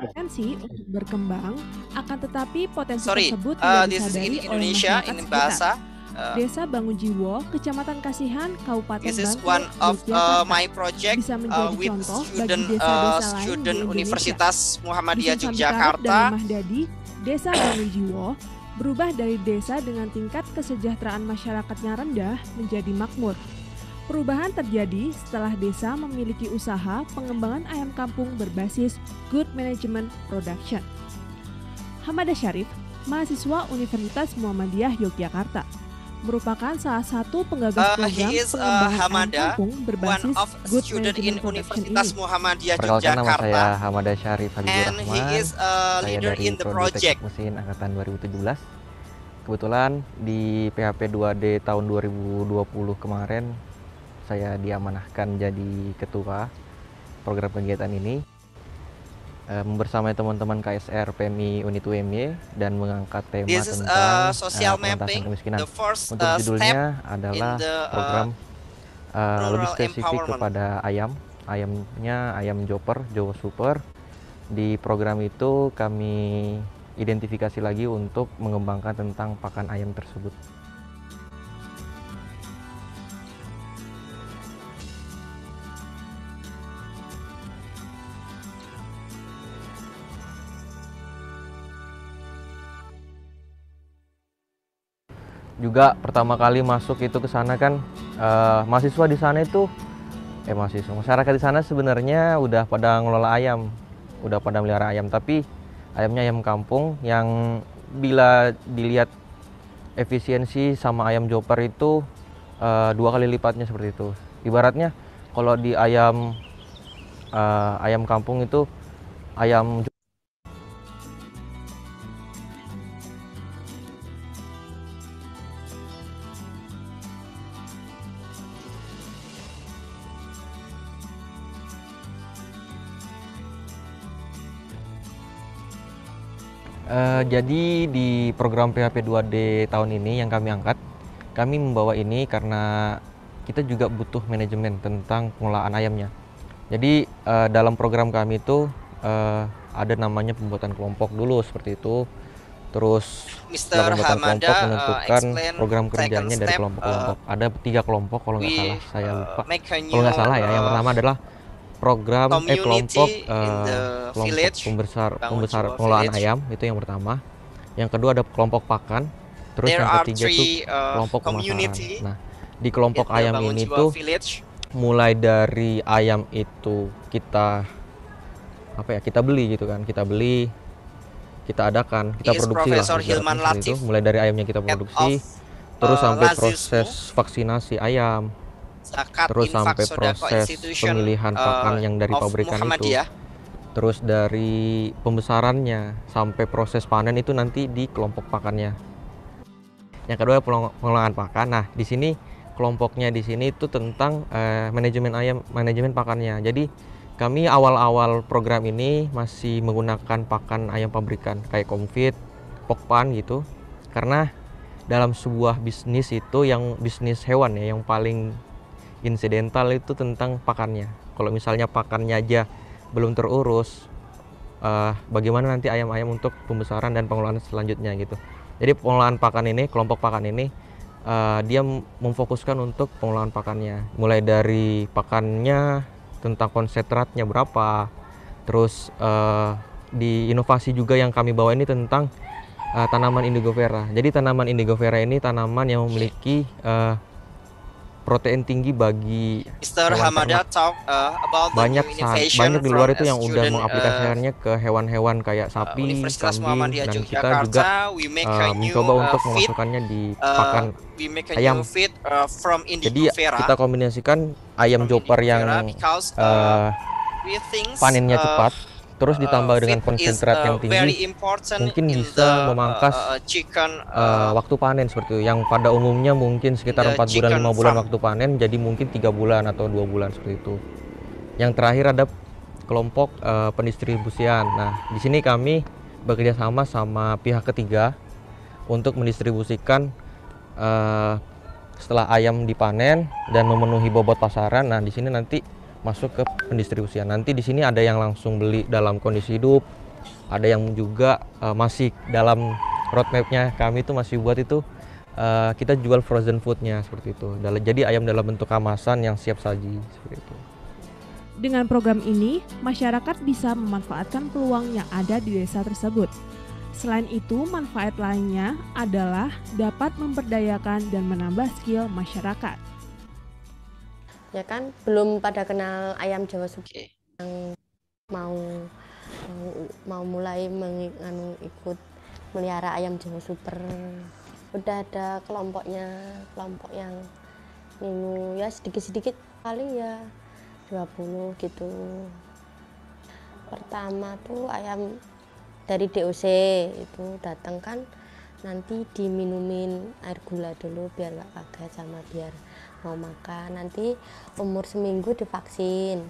potensi untuk berkembang, akan tetapi potensi
Sorry,
tersebut
uh,
tidak
this is
disadari
in
oleh
Indonesia,
masyarakat
in bahasa. Uh,
Desa Bangunjiwo, Kecamatan Kasihan, Kabupaten
this is one of uh, my project
bisa
uh,
menjadi
with
contoh bagi
student
desa-desa
uh,
lain
student
di Indonesia.
Universitas Muhammadiyah Yogyakarta.
Desa Bangunjiwo berubah dari desa dengan tingkat kesejahteraan masyarakatnya rendah menjadi makmur. Perubahan terjadi setelah desa memiliki usaha pengembangan ayam kampung berbasis good management production. Hamada Syarif, mahasiswa Universitas Muhammadiyah Yogyakarta, merupakan salah satu penggagas
Uh,
program
he is uh, Hamada,
kampung
one
berbasis
of
good
student in Universitas
ini.
Muhammadiyah
Perkenalkan nama saya
Yogyakarta.
Hamada Syarif Habibur
And he
Rahman.
is a
Saya
leader
dari
in the project.
Mesin angkatan 2017. Kebetulan di PHP 2D tahun 2020 kemarin saya diamanahkan jadi ketua program kegiatan ini eh, membersamai teman-teman KSR PMI Unit UMY dan mengangkat tema
This is
tentang
uh, social
eh, pengentasan
mapping,
kemiskinan.
the first
Untuk
uh,
judulnya
step
adalah
the, uh,
program uh, lebih spesifik kepada ayam. Ayamnya ayam Joper, Jawa Super. Di program itu kami identifikasi lagi untuk mengembangkan tentang pakan ayam tersebut. Juga pertama kali masuk itu ke sana kan eh, mahasiswa di sana itu eh mahasiswa masyarakat di sana sebenarnya udah pada ngelola ayam udah pada melihara ayam. Tapi ayamnya ayam kampung yang bila dilihat efisiensi sama ayam joper itu eh, dua kali lipatnya seperti itu. Ibaratnya kalau di ayam eh, ayam kampung itu ayam Eh, jadi di program PHP 2D tahun ini yang kami angkat, kami membawa ini karena kita juga butuh manajemen tentang pengelolaan ayamnya. Jadi eh, dalam program kami itu eh, ada namanya pembuatan kelompok dulu seperti itu. terus
Mr.
kelompok
Hamada uh,
menentukan
explain
program kerjanya dari kelompok-kelompok.
uh,
Ada tiga kelompok kalau nggak salah, saya
uh,
lupa. Kalau nggak salah ya, yang
uh,
pertama adalah program eh kelompok eh,
the
kelompok
village,
pembesar pembesar pengelolaan
Village.
ayam itu yang pertama. Yang kedua ada kelompok pakan. Terus
There
yang ketiga itu
uh,
kelompok pemasaran. Nah, di kelompok ayam ini tuh
village.
mulai dari ayam itu kita apa ya kita beli gitu kan kita beli kita adakan kita
He
produksi lah
Hilman
itu mulai dari ayamnya kita produksi terus
uh,
sampai proses vaksinasi ayam
Zakat
terus
Infak
sampai proses pemilihan pakan
uh,
yang dari pabrikan itu. Terus dari pembesarannya sampai proses panen itu nanti di kelompok pakannya. Yang kedua pengelolaan pakan. Nah di sini kelompoknya di sini itu tentang eh, manajemen ayam manajemen pakannya. Jadi kami awal-awal program ini masih menggunakan pakan ayam pabrikan kayak Comfit, Pokpan gitu. Karena dalam sebuah bisnis itu yang bisnis hewan ya yang paling insidental itu tentang pakannya. Kalau misalnya pakannya aja belum terurus eh, bagaimana nanti ayam-ayam untuk pembesaran dan pengelolaan selanjutnya gitu. Jadi pengelolaan pakan ini kelompok pakan ini eh, dia memfokuskan untuk pengelolaan pakannya. Mulai dari pakannya tentang konsentratnya berapa terus eh, di inovasi juga yang kami bawa ini tentang eh, tanaman indigofera jadi tanaman indigofera ini tanaman yang memiliki eh, protein tinggi bagi
Mr. Hamada talk uh, about
banyak
saat,
banyak di luar itu yang
student, udah
mengaplikasikannya uh, ke hewan-hewan kayak sapi,
uh,
kambing dan kita juga
uh,
mencoba untuk memasukkannya di pakan ayam.
Feed, uh, from
Jadi kita kombinasikan ayam joper yang
uh,
panennya cepat terus ditambah
uh,
dengan
feed is,
konsentrat
uh,
yang tinggi, mungkin
in
bisa memangkas,
uh,
waktu panen seperti itu. Yang pada umumnya mungkin sekitar
the
empat bulan
chicken
lima bulan
farm.
waktu panen, jadi mungkin tiga bulan atau dua bulan seperti itu. Yang terakhir ada kelompok pendistribusian. Nah, di sini kami bekerja sama sama pihak ketiga untuk mendistribusikan setelah ayam dipanen dan memenuhi bobot pasaran. Nah, di sini nanti masuk ke pendistribusian. Nanti di sini ada yang langsung beli dalam kondisi hidup, ada yang juga eh, masih dalam roadmapnya kami itu masih buat itu eh, kita jual frozen foodnya seperti itu. Jadi ayam dalam bentuk kemasan yang siap saji seperti itu.
Dengan program ini, masyarakat bisa memanfaatkan peluang yang ada di desa tersebut. Selain itu, manfaat lainnya adalah dapat memberdayakan dan menambah skill masyarakat.
Ya kan belum pada kenal ayam Jawa Super
Oke.
mau mau, mau mulai menganu ikut melihara ayam Jawa Super. Udah ada kelompoknya, kelompok yang minggu ya sedikit-sedikit paling ya 20 gitu. Pertama tuh ayam dari DOC itu datang kan nanti diminumin air gula dulu biar nggak kaget sama biar mau makan nanti umur seminggu divaksin.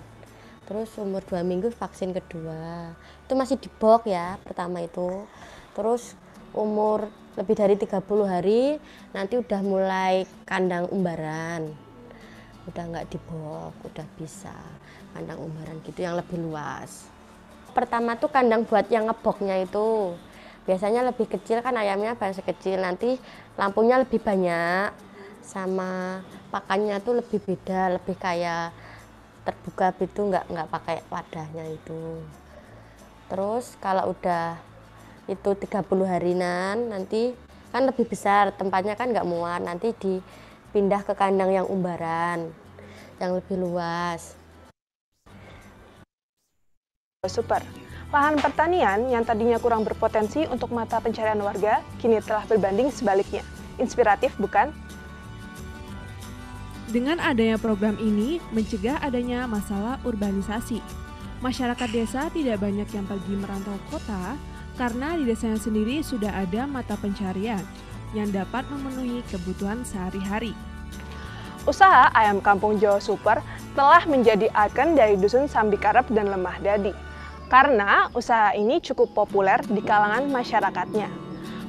Terus umur dua minggu vaksin kedua. Itu masih di box ya pertama itu. Terus umur lebih dari 30 hari nanti udah mulai kandang umbaran. Udah nggak di box udah bisa kandang umbaran gitu yang lebih luas. Pertama tuh kandang buat yang ngeboknya itu. Biasanya lebih kecil kan ayamnya banyak kecil. Nanti lampunya lebih banyak sama pakannya tuh lebih beda lebih kayak terbuka itu nggak nggak pakai wadahnya itu terus kalau udah itu 30 harinan nanti kan lebih besar tempatnya kan nggak muat nanti dipindah ke kandang yang umbaran yang lebih luas
Super. Lahan pertanian yang tadinya kurang berpotensi untuk mata pencarian warga, kini telah berbanding sebaliknya. Inspiratif, bukan?
Dengan adanya program ini, mencegah adanya masalah urbanisasi. Masyarakat desa tidak banyak yang pergi merantau kota karena di desanya sendiri sudah ada mata pencarian yang dapat memenuhi kebutuhan sehari-hari.
Usaha ayam kampung Jawa Super telah menjadi ikon dari dusun Sambikarep dan Lemah Dadi. Karena usaha ini cukup populer di kalangan masyarakatnya.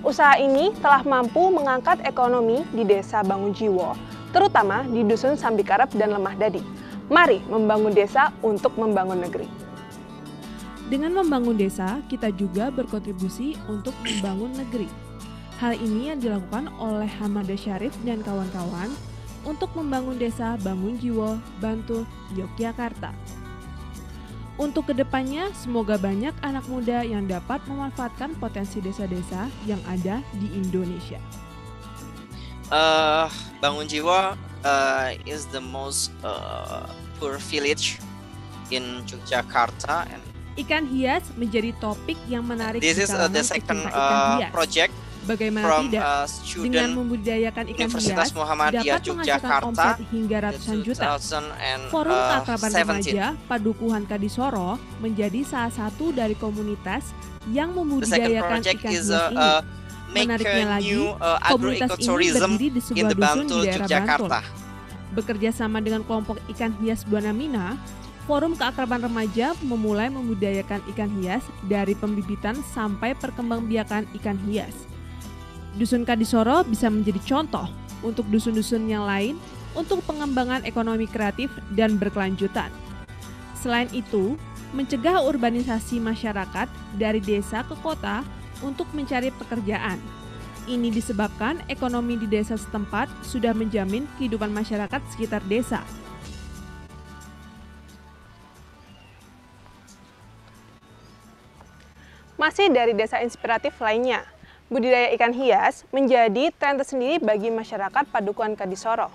Usaha ini telah mampu mengangkat ekonomi di desa Bangunjiwo, terutama di dusun Sambikarep dan Lemah Dadi. Mari membangun desa untuk membangun negeri.
Dengan membangun desa, kita juga berkontribusi untuk membangun negeri. Hal ini yang dilakukan oleh Hamada Syarif dan kawan-kawan untuk membangun desa Bangun Jiwo, Bantul, Yogyakarta. Untuk ke depannya, semoga banyak anak muda yang dapat memanfaatkan potensi desa-desa yang ada di Indonesia.
Uh, Bangun Jiwo uh, is the most uh, poor village in Yogyakarta and
Ikan hias menjadi topik yang menarik
this is uh, the second uh, project
Bagaimana
from
tidak,
uh,
dengan
student
membudidayakan ikan
Universitas
hias
Muhammadiyah
dapat
Yogyakarta
omset hingga ratusan juta.
2017.
Forum Keakraban Remaja Padukuhan Kadisoro menjadi salah satu dari komunitas yang
project
ikan hias
uh,
ini. Menariknya lagi,
uh,
komunitas ini berdiri di sebuah dusun di daerah Bantul.
Yogyakarta.
Bekerja sama dengan kelompok ikan hias Buana Mina, Forum Keakraban Remaja memulai membudidayakan ikan hias dari pembibitan sampai perkembangbiakan ikan hias. Dusun Kadisoro bisa menjadi contoh untuk dusun-dusun yang lain untuk pengembangan ekonomi kreatif dan berkelanjutan. Selain itu, mencegah urbanisasi masyarakat dari desa ke kota untuk mencari pekerjaan. Ini disebabkan ekonomi di desa setempat sudah menjamin kehidupan masyarakat sekitar desa.
Masih dari desa inspiratif lainnya, budidaya ikan hias menjadi tren tersendiri bagi masyarakat Padukuhan Kadisoro.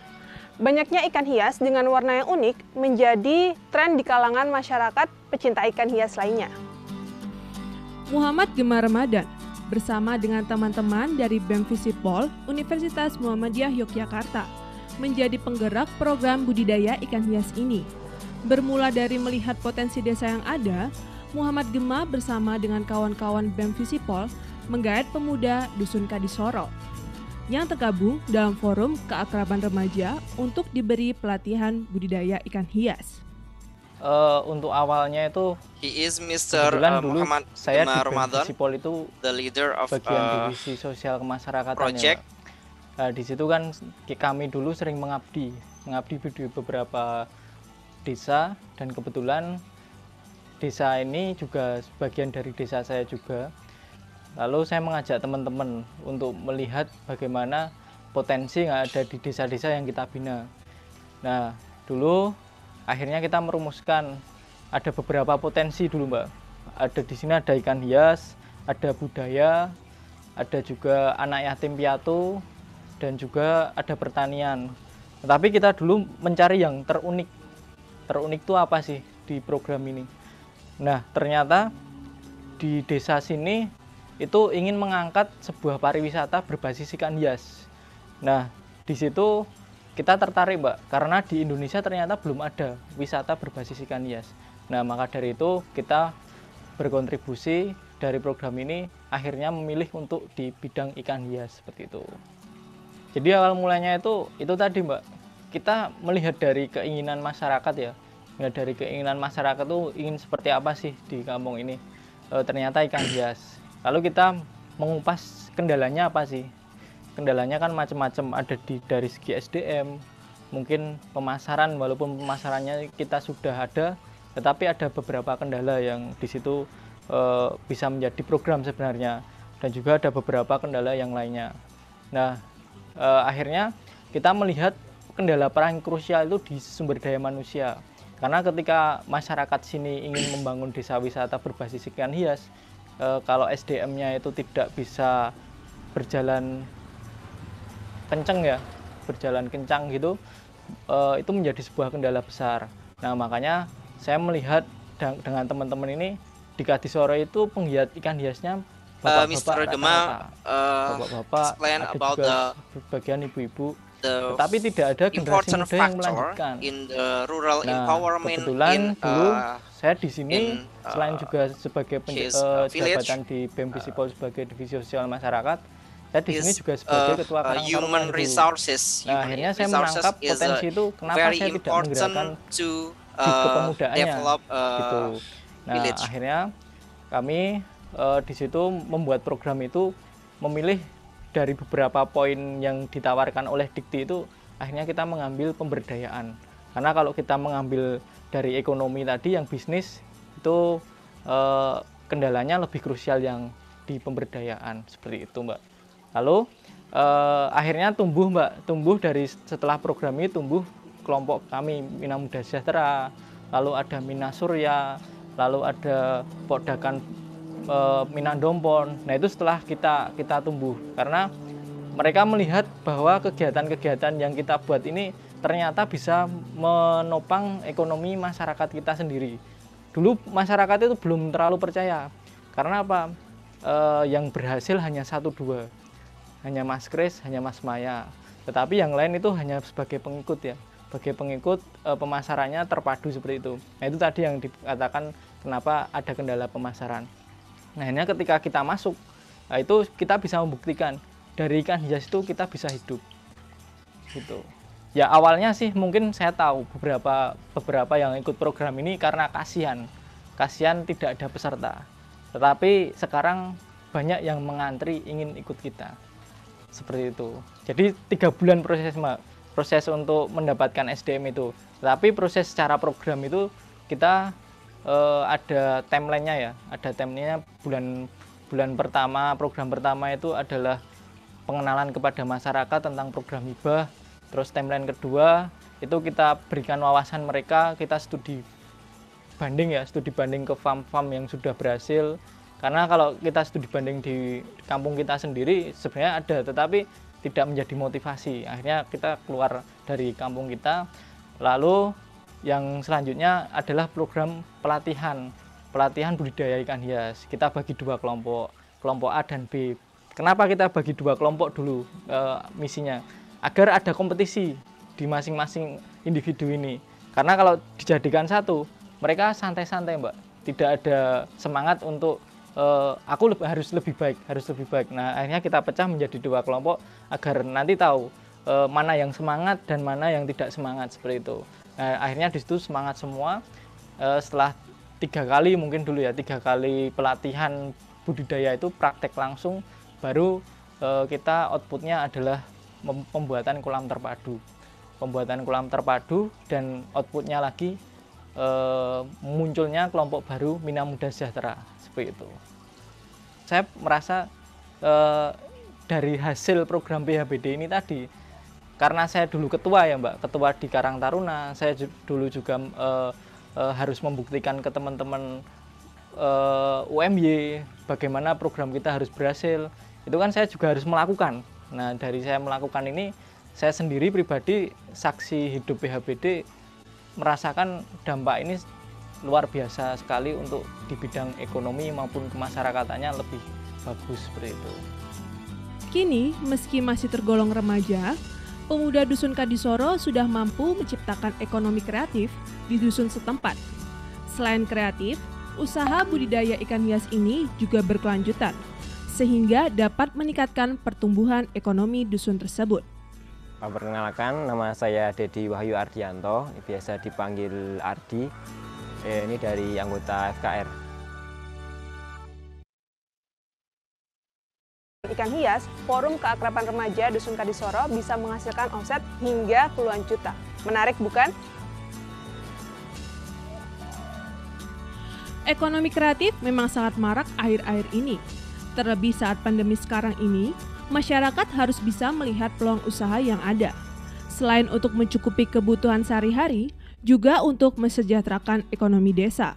Banyaknya ikan hias dengan warna yang unik menjadi tren di kalangan masyarakat pecinta ikan hias lainnya.
Muhammad Gemar Ramadan bersama dengan teman-teman dari BEM Visipol Universitas Muhammadiyah Yogyakarta menjadi penggerak program budidaya ikan hias ini. Bermula dari melihat potensi desa yang ada, Muhammad Gema bersama dengan kawan-kawan BEM Visipol menggait pemuda Dusun Kadisoro yang tergabung dalam forum keakraban remaja untuk diberi pelatihan budidaya ikan hias.
Eh, untuk awalnya itu
He is Mr. uh,
dulu
Muhammad
saya di
Ramadan,
Sipol itu
the leader of
bagian
uh,
divisi sosial kemasyarakatan ya,
project.
Pak. Nah, di situ kan kami dulu sering mengabdi, mengabdi di beberapa desa dan kebetulan desa ini juga sebagian dari desa saya juga. Lalu saya mengajak teman-teman untuk melihat bagaimana potensi yang ada di desa-desa yang kita bina. Nah, dulu akhirnya kita merumuskan ada beberapa potensi dulu, Mbak. Ada di sini ada ikan hias, ada budaya, ada juga anak yatim piatu dan juga ada pertanian. Tetapi kita dulu mencari yang terunik. Terunik itu apa sih di program ini? Nah, ternyata di desa sini itu ingin mengangkat sebuah pariwisata berbasis ikan hias. Nah, di situ kita tertarik, Mbak, karena di Indonesia ternyata belum ada wisata berbasis ikan hias. Nah, maka dari itu kita berkontribusi dari program ini akhirnya memilih untuk di bidang ikan hias seperti itu. Jadi awal mulanya itu itu tadi, Mbak. Kita melihat dari keinginan masyarakat ya. Melihat dari keinginan masyarakat tuh ingin seperti apa sih di kampung ini. E, ternyata ikan hias. Lalu kita mengupas kendalanya apa sih? Kendalanya kan macam-macam ada di dari segi SDM, mungkin pemasaran walaupun pemasarannya kita sudah ada, tetapi ada beberapa kendala yang di situ eh, bisa menjadi program sebenarnya dan juga ada beberapa kendala yang lainnya. Nah, eh, akhirnya kita melihat kendala paling krusial itu di sumber daya manusia. Karena ketika masyarakat sini ingin membangun desa wisata berbasis ikan hias, eh, kalau SDM-nya itu tidak bisa berjalan kenceng ya, berjalan kencang gitu, eh, itu menjadi sebuah kendala besar. Nah makanya saya melihat dengan teman-teman ini di Kadisoro itu penggiat ikan hiasnya
Uh,
bapak-bapak
uh,
bapak-bapak
explain
ada
about
juga
the
bagian ibu-ibu. tetapi tidak ada generasi muda yang melanjutkan.
in the rural
Nah,
empowerment
kebetulan
in
dulu
uh,
saya di sini
in,
selain
uh,
juga sebagai pen-
his,
eh,
uh,
jabatan di BEM Visipol sebagai divisi sosial masyarakat, saya di sini juga sebagai
uh,
ketua
uh, human resources.
Nah,
Human
akhirnya saya menangkap
uh,
potensi itu kenapa saya tidak menggerakkan
to
di
uh,
kepemudaannya
develop uh,
gitu. Nah,
village.
akhirnya kami eh, di situ membuat program itu memilih dari beberapa poin yang ditawarkan oleh Dikti itu akhirnya kita mengambil pemberdayaan. Karena kalau kita mengambil dari ekonomi tadi yang bisnis itu eh, kendalanya lebih krusial yang di pemberdayaan seperti itu mbak lalu eh, akhirnya tumbuh mbak tumbuh dari setelah program ini tumbuh kelompok kami Mina Muda Sejahtera lalu ada Mina Surya lalu ada Podakan e, Minandompon. Nah, itu setelah kita kita tumbuh karena mereka melihat bahwa kegiatan-kegiatan yang kita buat ini ternyata bisa menopang ekonomi masyarakat kita sendiri. Dulu masyarakat itu belum terlalu percaya karena apa? E, yang berhasil hanya satu dua, hanya Mas Kris, hanya Mas Maya. Tetapi yang lain itu hanya sebagai pengikut ya sebagai pengikut e, pemasarannya terpadu seperti itu. Nah itu tadi yang dikatakan kenapa ada kendala pemasaran. Nah akhirnya ketika kita masuk, nah itu kita bisa membuktikan dari ikan hias itu kita bisa hidup. Gitu. Ya awalnya sih mungkin saya tahu beberapa beberapa yang ikut program ini karena kasihan, kasihan tidak ada peserta. Tetapi sekarang banyak yang mengantri ingin ikut kita seperti itu. Jadi tiga bulan proses proses untuk mendapatkan SDM itu. Tapi proses secara program itu kita uh, ada timelinenya ya ada timelinenya bulan bulan pertama program pertama itu adalah pengenalan kepada masyarakat tentang program hibah terus timeline kedua itu kita berikan wawasan mereka kita studi banding ya studi banding ke farm-farm yang sudah berhasil karena kalau kita studi banding di kampung kita sendiri sebenarnya ada tetapi tidak menjadi motivasi. Akhirnya kita keluar dari kampung kita. Lalu yang selanjutnya adalah program pelatihan. Pelatihan budidaya ikan hias. Kita bagi dua kelompok kelompok A dan B. Kenapa kita bagi dua kelompok dulu e, misinya? Agar ada kompetisi di masing-masing individu ini. Karena kalau dijadikan satu mereka santai-santai mbak. Tidak ada semangat untuk e, aku lebih, harus lebih baik harus lebih baik nah akhirnya kita pecah menjadi dua kelompok agar nanti tahu e, mana yang semangat dan mana yang tidak semangat seperti itu Nah, akhirnya di situ semangat semua. Uh, setelah tiga kali mungkin dulu ya tiga kali pelatihan budidaya itu praktek langsung, baru uh, kita outputnya adalah pembuatan kolam terpadu. Pembuatan kolam terpadu dan outputnya lagi uh, munculnya kelompok baru Mina Muda Sejahtera seperti itu. Saya merasa uh, dari hasil program PHBD ini tadi karena saya dulu ketua ya Mbak, ketua di Karang Taruna, saya dulu juga uh, uh, harus membuktikan ke teman-teman uh, UMY bagaimana program kita harus berhasil. Itu kan saya juga harus melakukan. Nah, dari saya melakukan ini, saya sendiri pribadi saksi hidup PHBD merasakan dampak ini luar biasa sekali untuk di bidang ekonomi maupun kemasyarakatannya lebih bagus seperti itu.
Kini, meski masih tergolong remaja, pemuda Dusun Kadisoro sudah mampu menciptakan ekonomi kreatif di dusun setempat. Selain kreatif, usaha budidaya ikan hias ini juga berkelanjutan, sehingga dapat meningkatkan pertumbuhan ekonomi dusun tersebut.
Perkenalkan, nama saya Dedi Wahyu Ardianto, biasa dipanggil Ardi. Eh, ini dari anggota FKR.
Ikan hias, Forum Keakraban Remaja Dusun Kadisoro bisa menghasilkan omset hingga puluhan juta. Menarik bukan?
Ekonomi kreatif memang sangat marak akhir-akhir ini. Terlebih saat pandemi sekarang ini, masyarakat harus bisa melihat peluang usaha yang ada. Selain untuk mencukupi kebutuhan sehari-hari, juga untuk mesejahterakan ekonomi desa.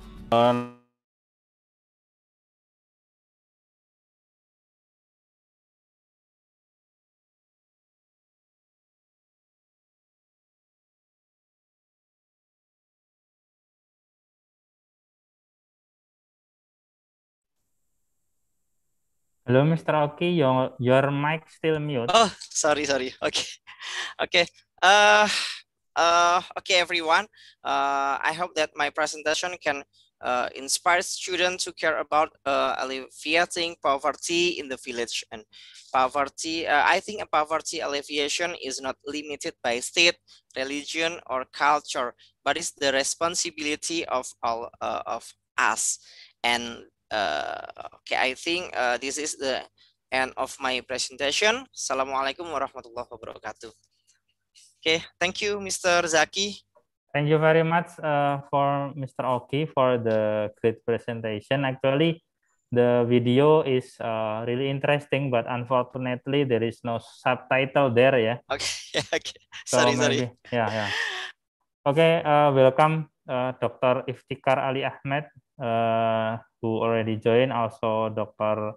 Hello, Mr. Oki, your your mic still mute.
Oh, sorry, sorry. Okay, okay. Uh, uh, okay, everyone. Uh, I hope that my presentation can uh, inspire students to care about uh, alleviating poverty in the village and poverty. Uh, I think poverty alleviation is not limited by state, religion, or culture, but it's the responsibility of all uh, of us. And okay, I think this is the end of my presentation. Assalamualaikum warahmatullahi wabarakatuh. Okay, thank you, Mr. Zaki.
Thank you very much uh, for Mr. Oki for the great presentation. Actually, the video is uh, really interesting, but unfortunately there is no subtitle there. Yeah.
Okay. okay.
So
sorry,
maybe,
sorry.
Yeah, yeah. Okay. Uh, welcome, uh, Dr. Iftikar Ali Ahmed, uh, who already joined. Also, Dr.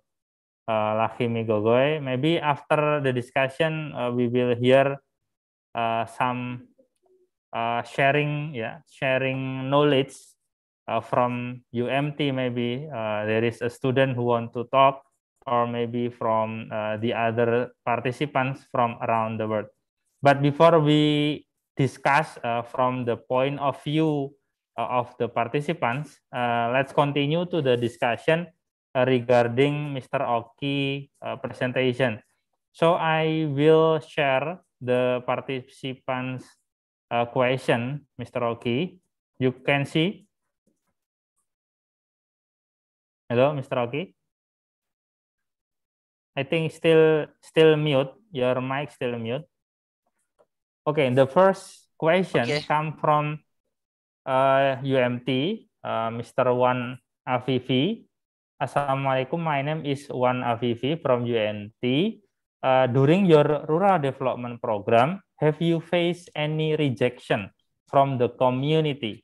Uh, Lakshmi Gogoy. Maybe after the discussion, uh, we will hear uh, some uh, sharing yeah sharing knowledge uh, from UMT maybe uh, there is a student who want to talk or maybe from uh, the other participants from around the world but before we discuss uh, from the point of view of the participants let's continue to the discussion regarding Mr. Oki presentation so I will share the participants uh, question, Mr. Oki. You can see. Hello, Mr. Oki. I think still still mute. Your mic still mute. Okay, the first question okay. come from uh, UMT, uh, Mr. Wan Avivi. Assalamualaikum. My name is Wan Avivi from UMT. Uh, during your rural development program, have you faced any rejection from the community?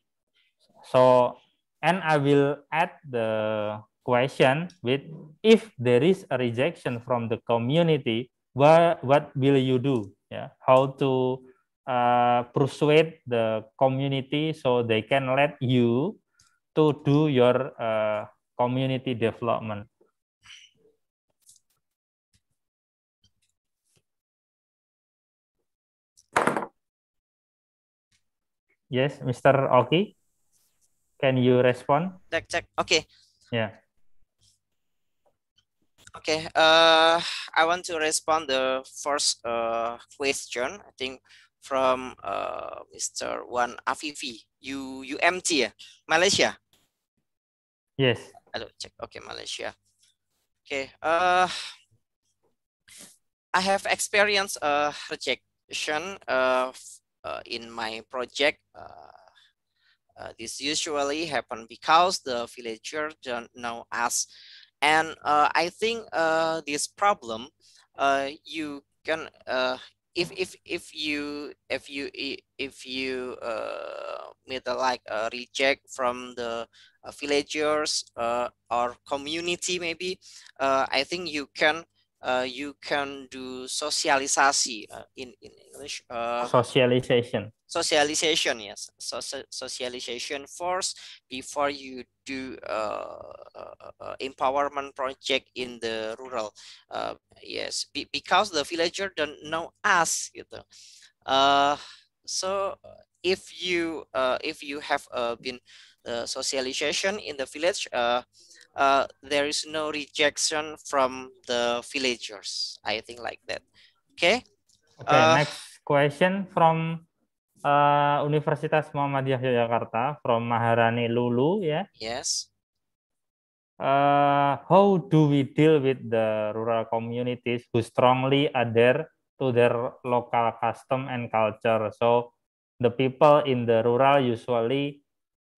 So, and I will add the question with if there is a rejection from the community, what, what will you do? Yeah, how to uh, persuade the community so they can let you to do your uh, community development. Yes, Mr. Oki, can you respond?
Check, check. Okay.
Yeah.
Okay. Uh, I want to respond the first uh, question. I think from uh, Mr. Wan Afifi. You UMT, Malaysia.
Yes.
Hello, check. Okay, Malaysia. Okay. Uh, I have experienced a rejection uh, uh, in my project, uh, uh, this usually happen because the villager don't know us. And I think this problem, you can if if if you if you if you uh a, like a reject from the uh, villagers uh, or community maybe uh, i think you can uh, you can do socialisasi uh, in in English.
Uh, socialization.
Socialization, yes. So, so socialization first before you do uh, uh, empowerment project in the rural. Uh, yes, Be because the villager don't know us, gitu. Uh, so if you uh, if you have uh, been uh, socialization in the village, uh, there is no rejection from the villagers. I think like that. Okay.
Okay. Uh, next question from uh, Universitas Muhammadiyah Yogyakarta from Maharani Lulu. Yeah.
Yes.
Uh, how do we deal with the rural communities who strongly adhere to their local custom and culture? So the people in the rural usually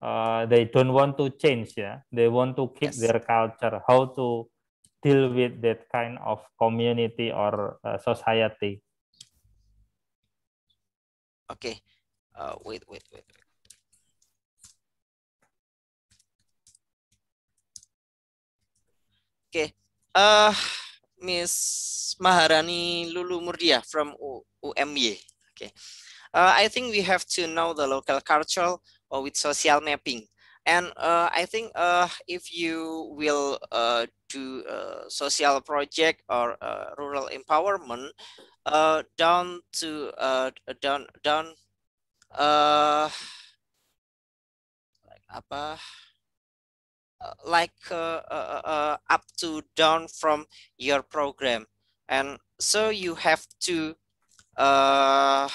uh, they don't want to change yeah. They want to keep yes. their culture. How to deal with that kind of community or uh, society?
Okay. Uh, wait wait wait okay. Uh miss maharani lulu murdia from U umy okay. Uh, i think we have to know the local culture or with social mapping. And uh, I think uh, if you will uh, do a social project or uh, rural empowerment, uh, down to uh, down down uh, like apa uh, like uh, uh, uh, up to down from your program, and so you have to uh,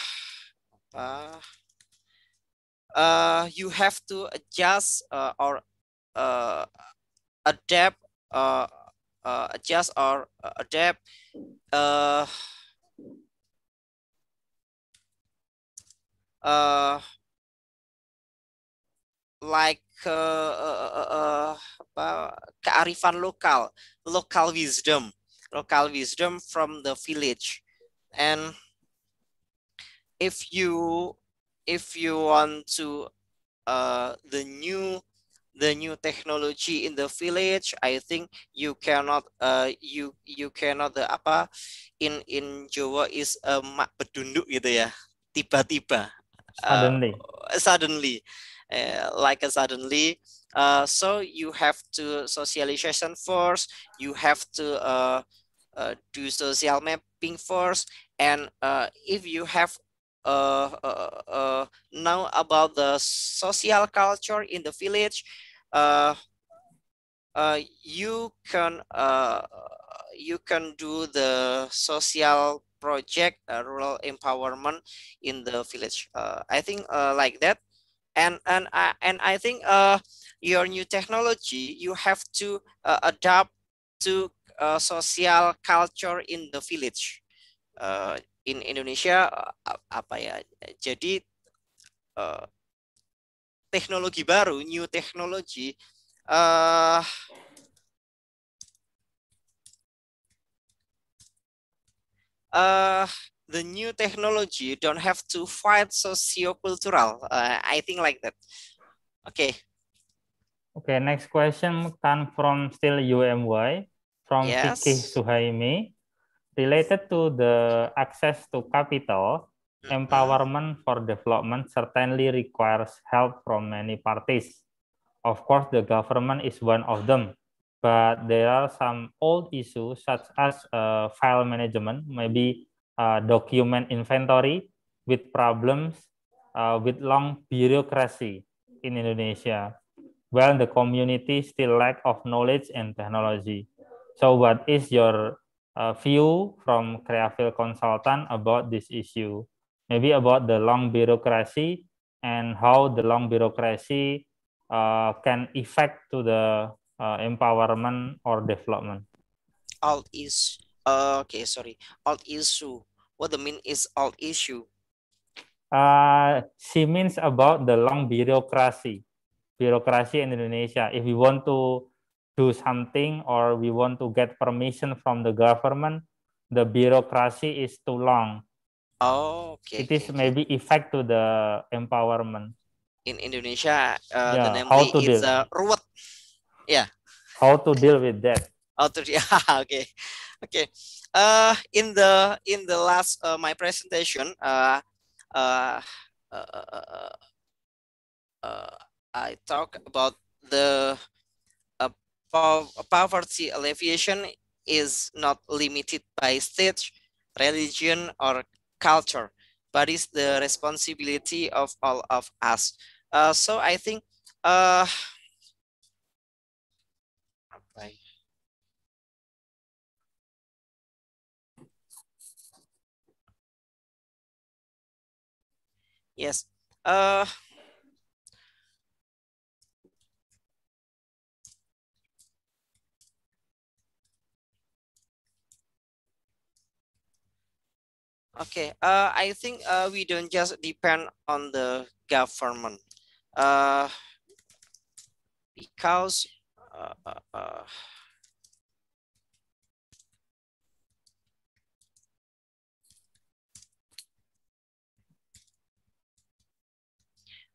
uh, you have to adjust uh, or uh, adapt uh, uh, adjust or adapt like kearifan lokal, local wisdom, local wisdom from the village, and if you if you want to uh, the new the new technology in the village i think you cannot uh, you you cannot the apa in in Jawa is uh, mak bedunduk gitu ya. Tiba-tiba.
Suddenly.
Uh, suddenly. Uh, like a suddenly. Uh, so you have to socialization first you have to uh, uh, do social mapping first and uh, if you have uh, uh, uh, know about the social culture in the village, uh, uh, you can uh, you can do the social project, uh, rural empowerment in the village. Uh, I think uh, like that, and and I and I think uh, your new technology you have to uh, adapt to uh, social culture in the village. Uh, in Indonesia apa ya jadi uh, teknologi baru new technology uh, uh, the new technology don't have to fight sociocultural uh, I think like that. Okay
okay next question come from still UMY from yes. Kiki Suhaimi related to the access to capital, empowerment for development certainly requires help from many parties. Of course, the government is one of them, but there are some old issues such as uh, file management, maybe uh, document inventory with problems uh, with long bureaucracy in Indonesia, while the community still lack of knowledge and technology. So what is your uh, view from Creaville consultant about this issue, maybe about the long bureaucracy and how the long bureaucracy uh, can affect to the uh, empowerment or development.
Alt is uh, okay. Sorry, alt issue. What the mean is alt issue?
Uh, she means about the long bureaucracy, bureaucracy in Indonesia. If we want to do something or we want to get permission from the government, the bureaucracy is too long.
Oh, okay.
It is okay, maybe effect to the empowerment.
In Indonesia, uh, yeah, the name how to is uh, ruwet. Yeah.
How to deal with that?
How to yeah, okay, okay. Uh, in the in the last uh, my presentation, uh, uh, uh, uh, uh I talk about the poverty alleviation is not limited by state, religion, or culture, but is the responsibility of all of us. Uh, so I think uh, yes. Uh, Okay, uh, I think uh, we don't just depend on the government. Uh, because uh, uh, uh,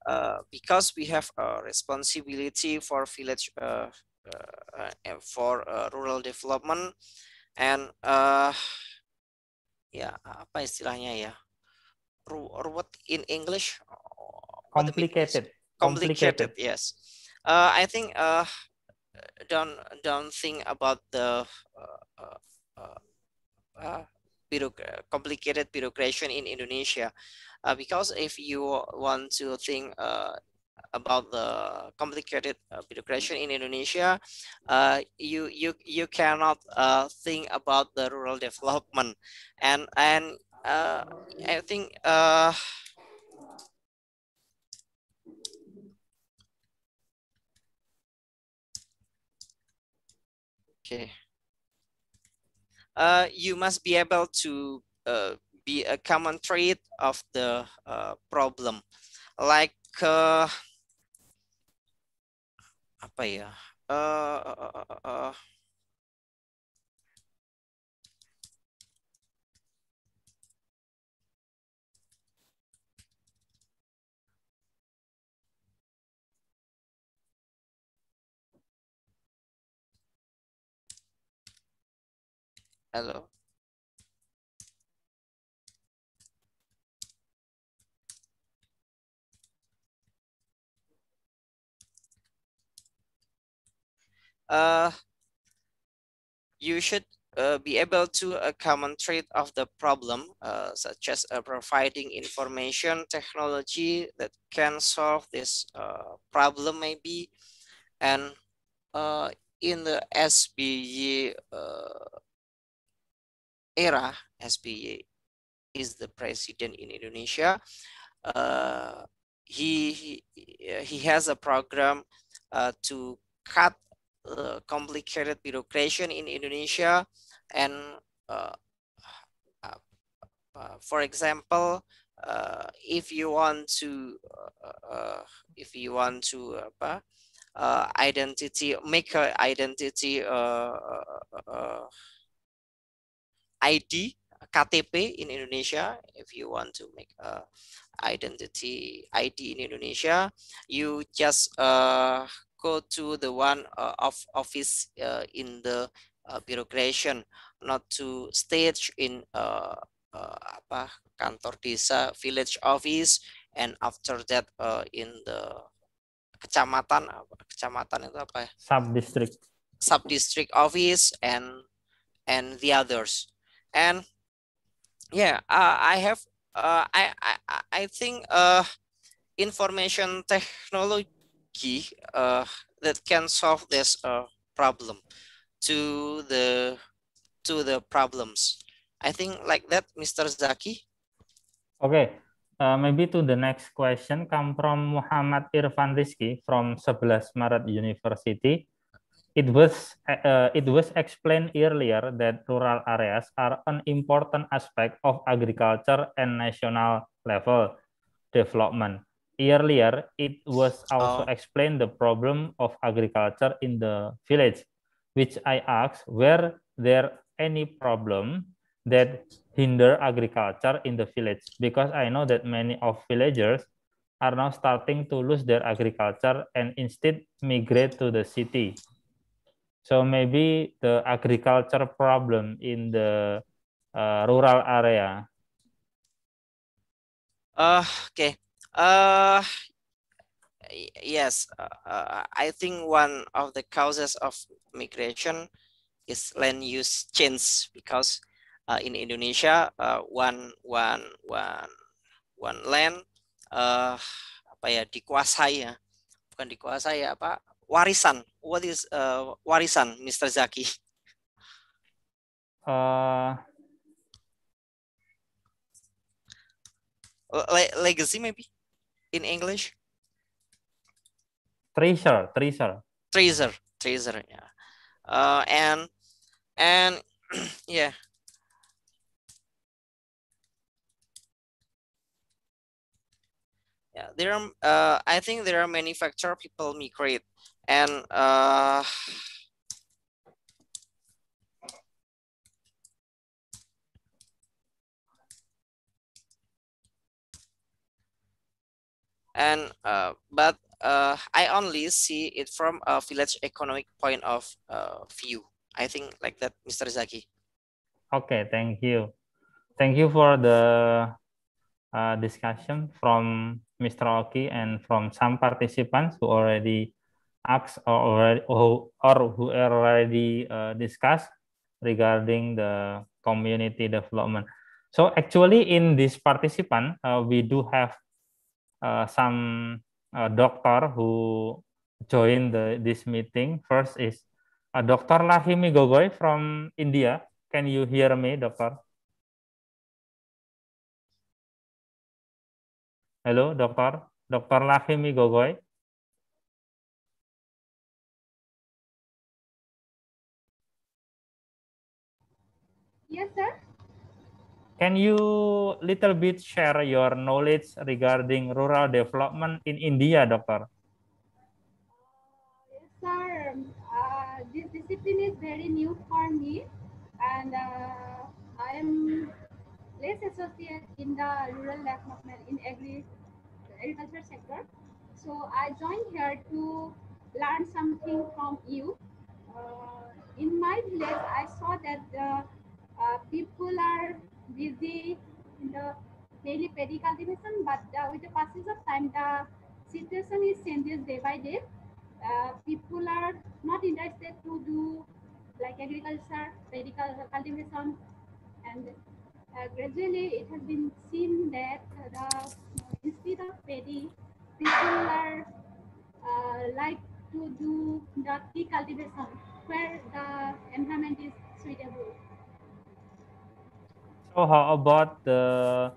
uh, because we have a responsibility for village uh, uh, uh for rural development and ya apa istilahnya ya? Ru ruwet in English?
Complicated.
complicated, complicated. yes. Uh, I think uh, don't don't think about the uh, uh, uh, uh complicated bureaucracy in Indonesia. Uh, because if you want to think uh, about the complicated uh, bureaucracy in Indonesia, uh, you you you cannot uh, think about the rural development, and and I think. Okay. Uh, you must be able to uh, be a common trait of the uh, problem. Like apa ya? Uh, uh, uh, uh, Hello. Uh, you should uh, be able to a common trait of the problem, uh, such as uh, providing information technology that can solve this uh, problem maybe. And uh, in the uh, era, SBY is the president in Indonesia. Uh, he, he, he has a program uh, to cut uh, complicated bureaucracy in Indonesia. And uh, uh, uh, for example uh, if you want to uh, uh, if you want to identity make a identity ID KTP in Indonesia if you want to make a identity ID in Indonesia you just uh, go to the one uh, of office uh, in the uh, bureaucration not to stage in uh, uh, apa kantor desa village office and after that uh, in the kecamatan kecamatan itu apa ya?
Sub district.
Sub district office and and the others. And yeah uh, i have uh, I, I i think uh information technology uh that can solve this uh problem to the to the problems. I think like that mr zaki.
Okay uh, maybe to the next question come from Muhammad Irfan Rizki from 11 Maret University it was uh, it was explained earlier that rural areas are an important aspect of agriculture and national level development. Earlier, it was also oh. explained the problem of agriculture in the village, which I asked, were there any problem that hinder agriculture in the village? Because I know that many of villagers are now starting to lose their agriculture and instead migrate to the city so maybe the agriculture problem in the uh, rural area.
Uh, okay. Uh, yes, uh, I think one of the causes of migration is land use change because uh, in Indonesia, uh, one one one one land uh, apa ya dikuasai ya, bukan dikuasai apa warisan. What is uh, warisan, Mr. Zaki?
Uh,
Le legacy, maybe in English.
Treasure, treasure.
Treasure, treasure. Yeah. Uh, and and yeah. Yeah, there are. Uh, I think there are many factors people migrate and uh, and uh, but uh, I only see it from a village economic point of uh, view. I think like that, Mr. Zaki.
Okay, thank you. Thank you for the uh, discussion from Mr. Oki and from some participants who already asked or already or, who already uh, discussed regarding the community development. So actually in this participant, uh, we do have uh, some uh, doctor who joined the, this meeting. First is uh, Dr. Lahimi Gogoi from India. Can you hear me, doctor? Hello, doctor. Dr. Lahimi Gogoi. Can you little bit share your knowledge regarding rural development in India, Doctor?
Yes, discipline is very new for me, and uh, I am less associated in the rural development in agri agriculture sector. So I joined here to learn something from you. Uh, in my village, I saw that the uh, people are busy in the daily paddy cultivation, but uh, with the passage of time, the situation is changes day by day. Uh, people are not interested to do like agriculture, paddy cultivation, and uh, gradually it has been seen that the instead of paddy, people are uh, like to do the tea cultivation where the environment is suitable.
So how about the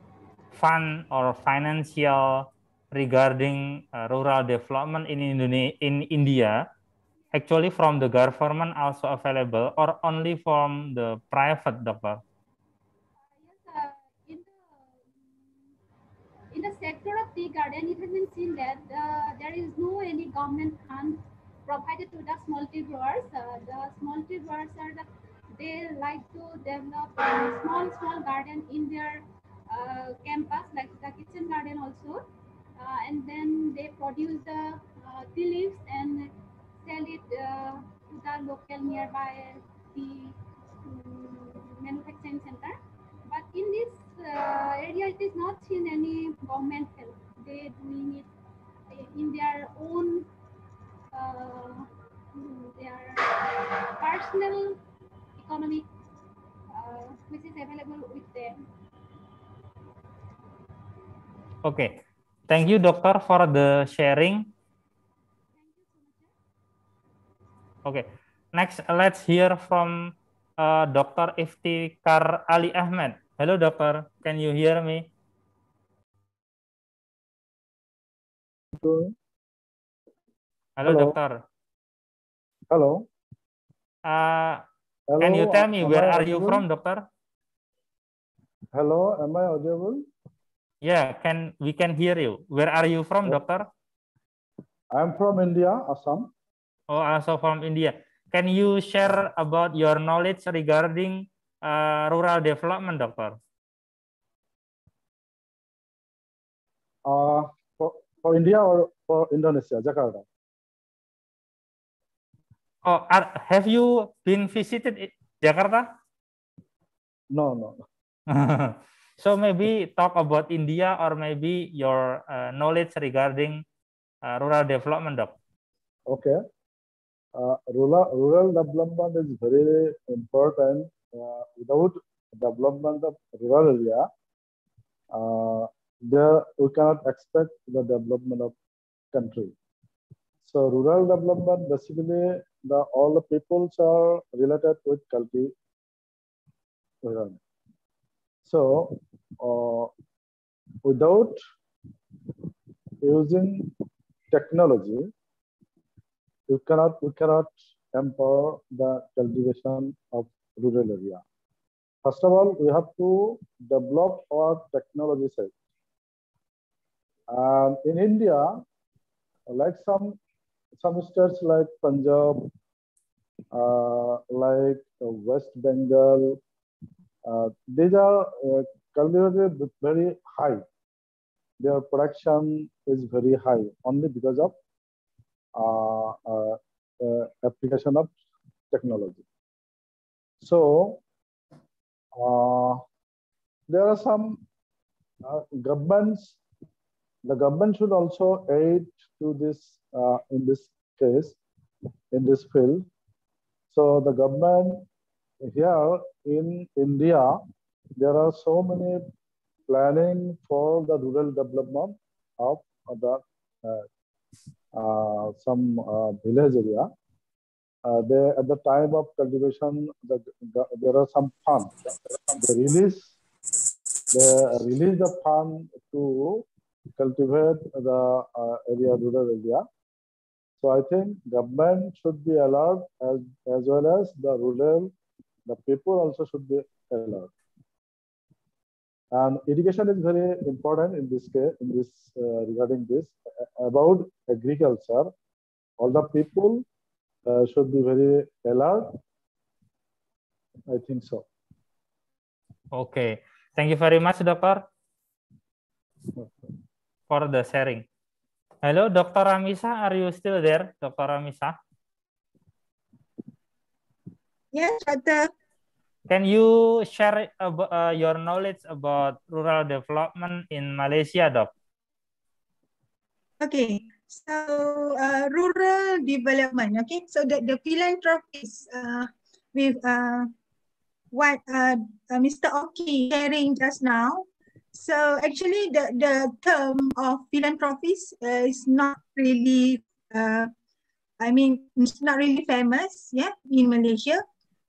fund or financial regarding uh, rural development in Indonesia, in India? Actually, from the government also available, or only from the private, doctor?
in the sector of tea garden, it has been seen that uh, there is no any government fund provided to the small tea growers. Uh, the small tea growers are the, they like to develop a small small garden in their uh, campus, like the kitchen garden also, uh, and then they produce the uh, tea leaves and sell it uh, to the local nearby tea um, manufacturing center. But in this uh, area, it is not in any government help. They doing it in their own uh, their personal economic uh, which is available with them.
Okay, thank you, doctor, for the sharing. Okay, next let's hear from uh, Dr. Iftikar Ali Ahmed. Hello, doctor. Can you hear me?
Hello,
Hello,
Hello.
doctor.
Hello.
Uh,
Hello.
can you tell me where are you from, doctor?
Hello, am I audible?
Yeah, can we can hear you. Where are you from, doctor?
I'm from India, Assam.
Oh, also from India. Can you share about your knowledge regarding uh, rural development, doctor?
Uh, for, for India or for Indonesia, Jakarta?
Oh, are, have you been visited Jakarta?
No, no.
so maybe talk about India or maybe your uh, knowledge regarding uh, rural development, doc.
Okay. Uh, rural, rural development is very important. Uh, without development of rural area, uh, there we cannot expect the development of country. So rural development basically the all the peoples are related with culti. So uh, without using technology, you cannot we cannot empower the cultivation of rural area. First of all, we have to develop our technology set. And in India, like some some states like Punjab, uh, like West Bengal, uh, these are uh, cultivated very high. Their production is very high only because of uh, uh, uh, application of technology. So there are some governments. The government should also aid to this uh, in this case, in this field. So the government here in India, there are so many planning for the rural development of the uh, uh, some uh, village area. Uh, they, at the time of cultivation, the, the, there are some funds. They release, they release the fund to cultivate the uh, area, rural area. So I think government should be allowed as, as well as the rural, the people also should be allowed. And education is very important in this case, in this uh, regarding this about agriculture. All the people uh, should be very alert. I think so.
Okay. Thank you very much, Doctor, for the sharing. Hello, Dr. Ramisa. Are you still there, Dr. Ramisa?
Yes, Doctor.
Can you share uh, your knowledge about rural development in Malaysia, Doc?
Okay, so uh, rural development. Okay, so the, the philanthropist uh, with uh, what uh, uh, Mr. Oki sharing just now. So actually, the the term of philanthropist uh, is not really. Uh, I mean, it's not really famous, yeah, in Malaysia.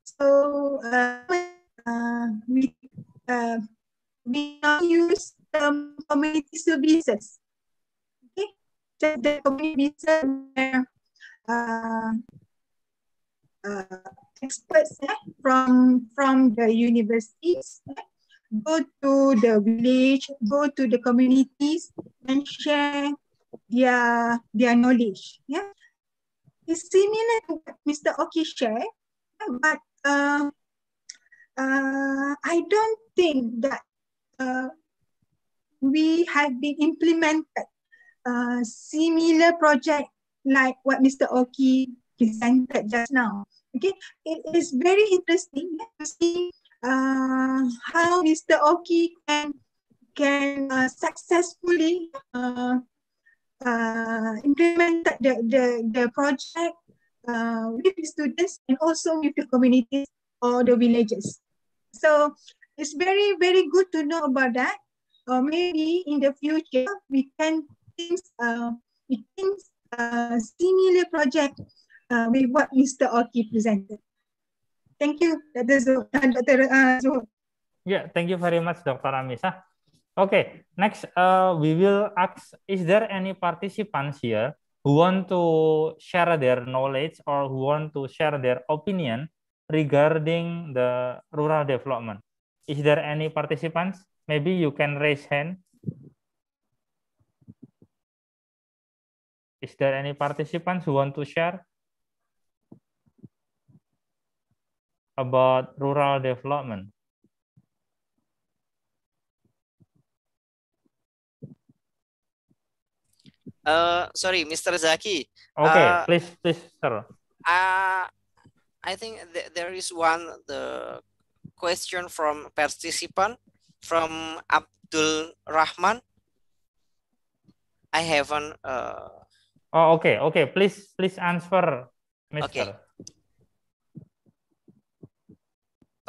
So uh, uh, we uh, we now use um, community services. Okay, just the community services uh, uh, experts eh, from from the universities eh, go to the village, go to the communities, and share their their knowledge. Yeah, it's similar to what Mr. Oki shared, but uh, uh, I don't think that uh, we have been implemented uh, similar project like what Mr. Oki presented just now. Okay, it is very interesting to see uh, how Mr. Oki can can uh, successfully uh, uh, implement the, the, the project uh, with the students and also with the communities or the villages. So it's very, very good to know about that. Or maybe in the future, we can think, uh, we think uh, similar project uh, with what Mr. Oki presented. Thank you, Dr. Zuh. Dr. Uh,
Yeah, thank you very much, Dr. Amisa. Okay, next uh, we will ask, is there any participants here who want to share their knowledge or who want to share their opinion regarding the rural development. Is there any participants? Maybe you can raise hand. Is there any participants who want to share about rural development?
Uh, sorry, Mr. Zaki.
Okay,
uh,
please, please, sir.
Uh, I think th there is one the question from participant from Abdul Rahman. I haven't. Uh...
Oh, okay, okay. Please, please answer, Mr.
Okay.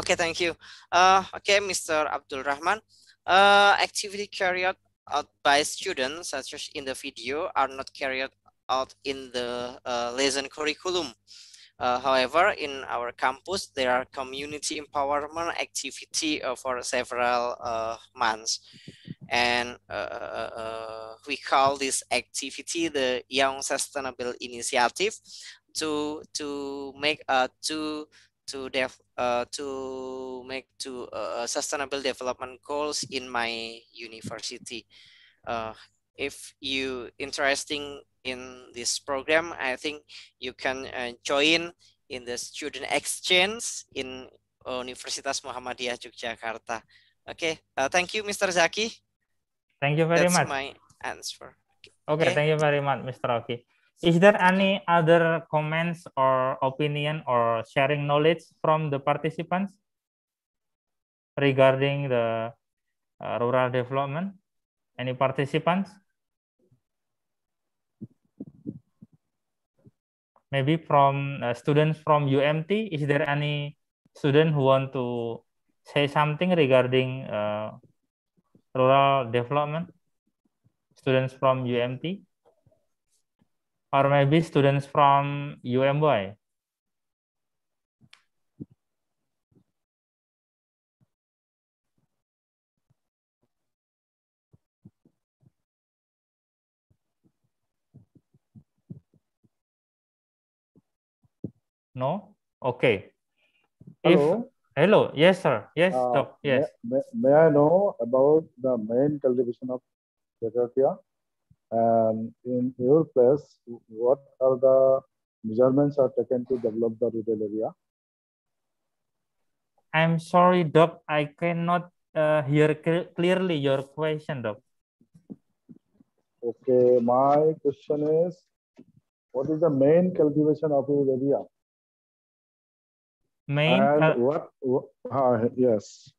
Okay, thank you. Uh, okay, Mr. Abdul Rahman. Uh, activity carried out by students, such as in the video, are not carried out in the uh, lesson curriculum. Uh, however, in our campus, there are community empowerment activity uh, for several uh, months. And uh, uh, uh, we call this activity the Young Sustainable Initiative to to make uh, to to dev uh, to make to uh, sustainable development goals in my university. Uh, if you interesting in this program, I think you can uh, join in the student exchange in Universitas Muhammadiyah Yogyakarta. Okay, uh, thank you, Mr. Zaki.
Thank you very
That's
much.
my answer.
Okay, thank you very much, Mr. Oki. Is there any other comments or opinion or sharing knowledge from the participants regarding the uh, rural development? Any participants? maybe from uh, students from UMT. Is there any student who want to say something regarding uh, rural development? Students from UMT? Or maybe students from UMY? No? Okay.
Hello.
If, hello. Yes, sir. Yes,
Uh,
doc. Yes.
May, may, I know about the main cultivation of Jakarta? And in your place, what are the measurements are taken to develop the rural area?
I'm sorry, Doc. I cannot uh, hear clearly your question, Doc.
Okay, my question is, what is the main cultivation of rural area?
Main
and what, what uh, yes.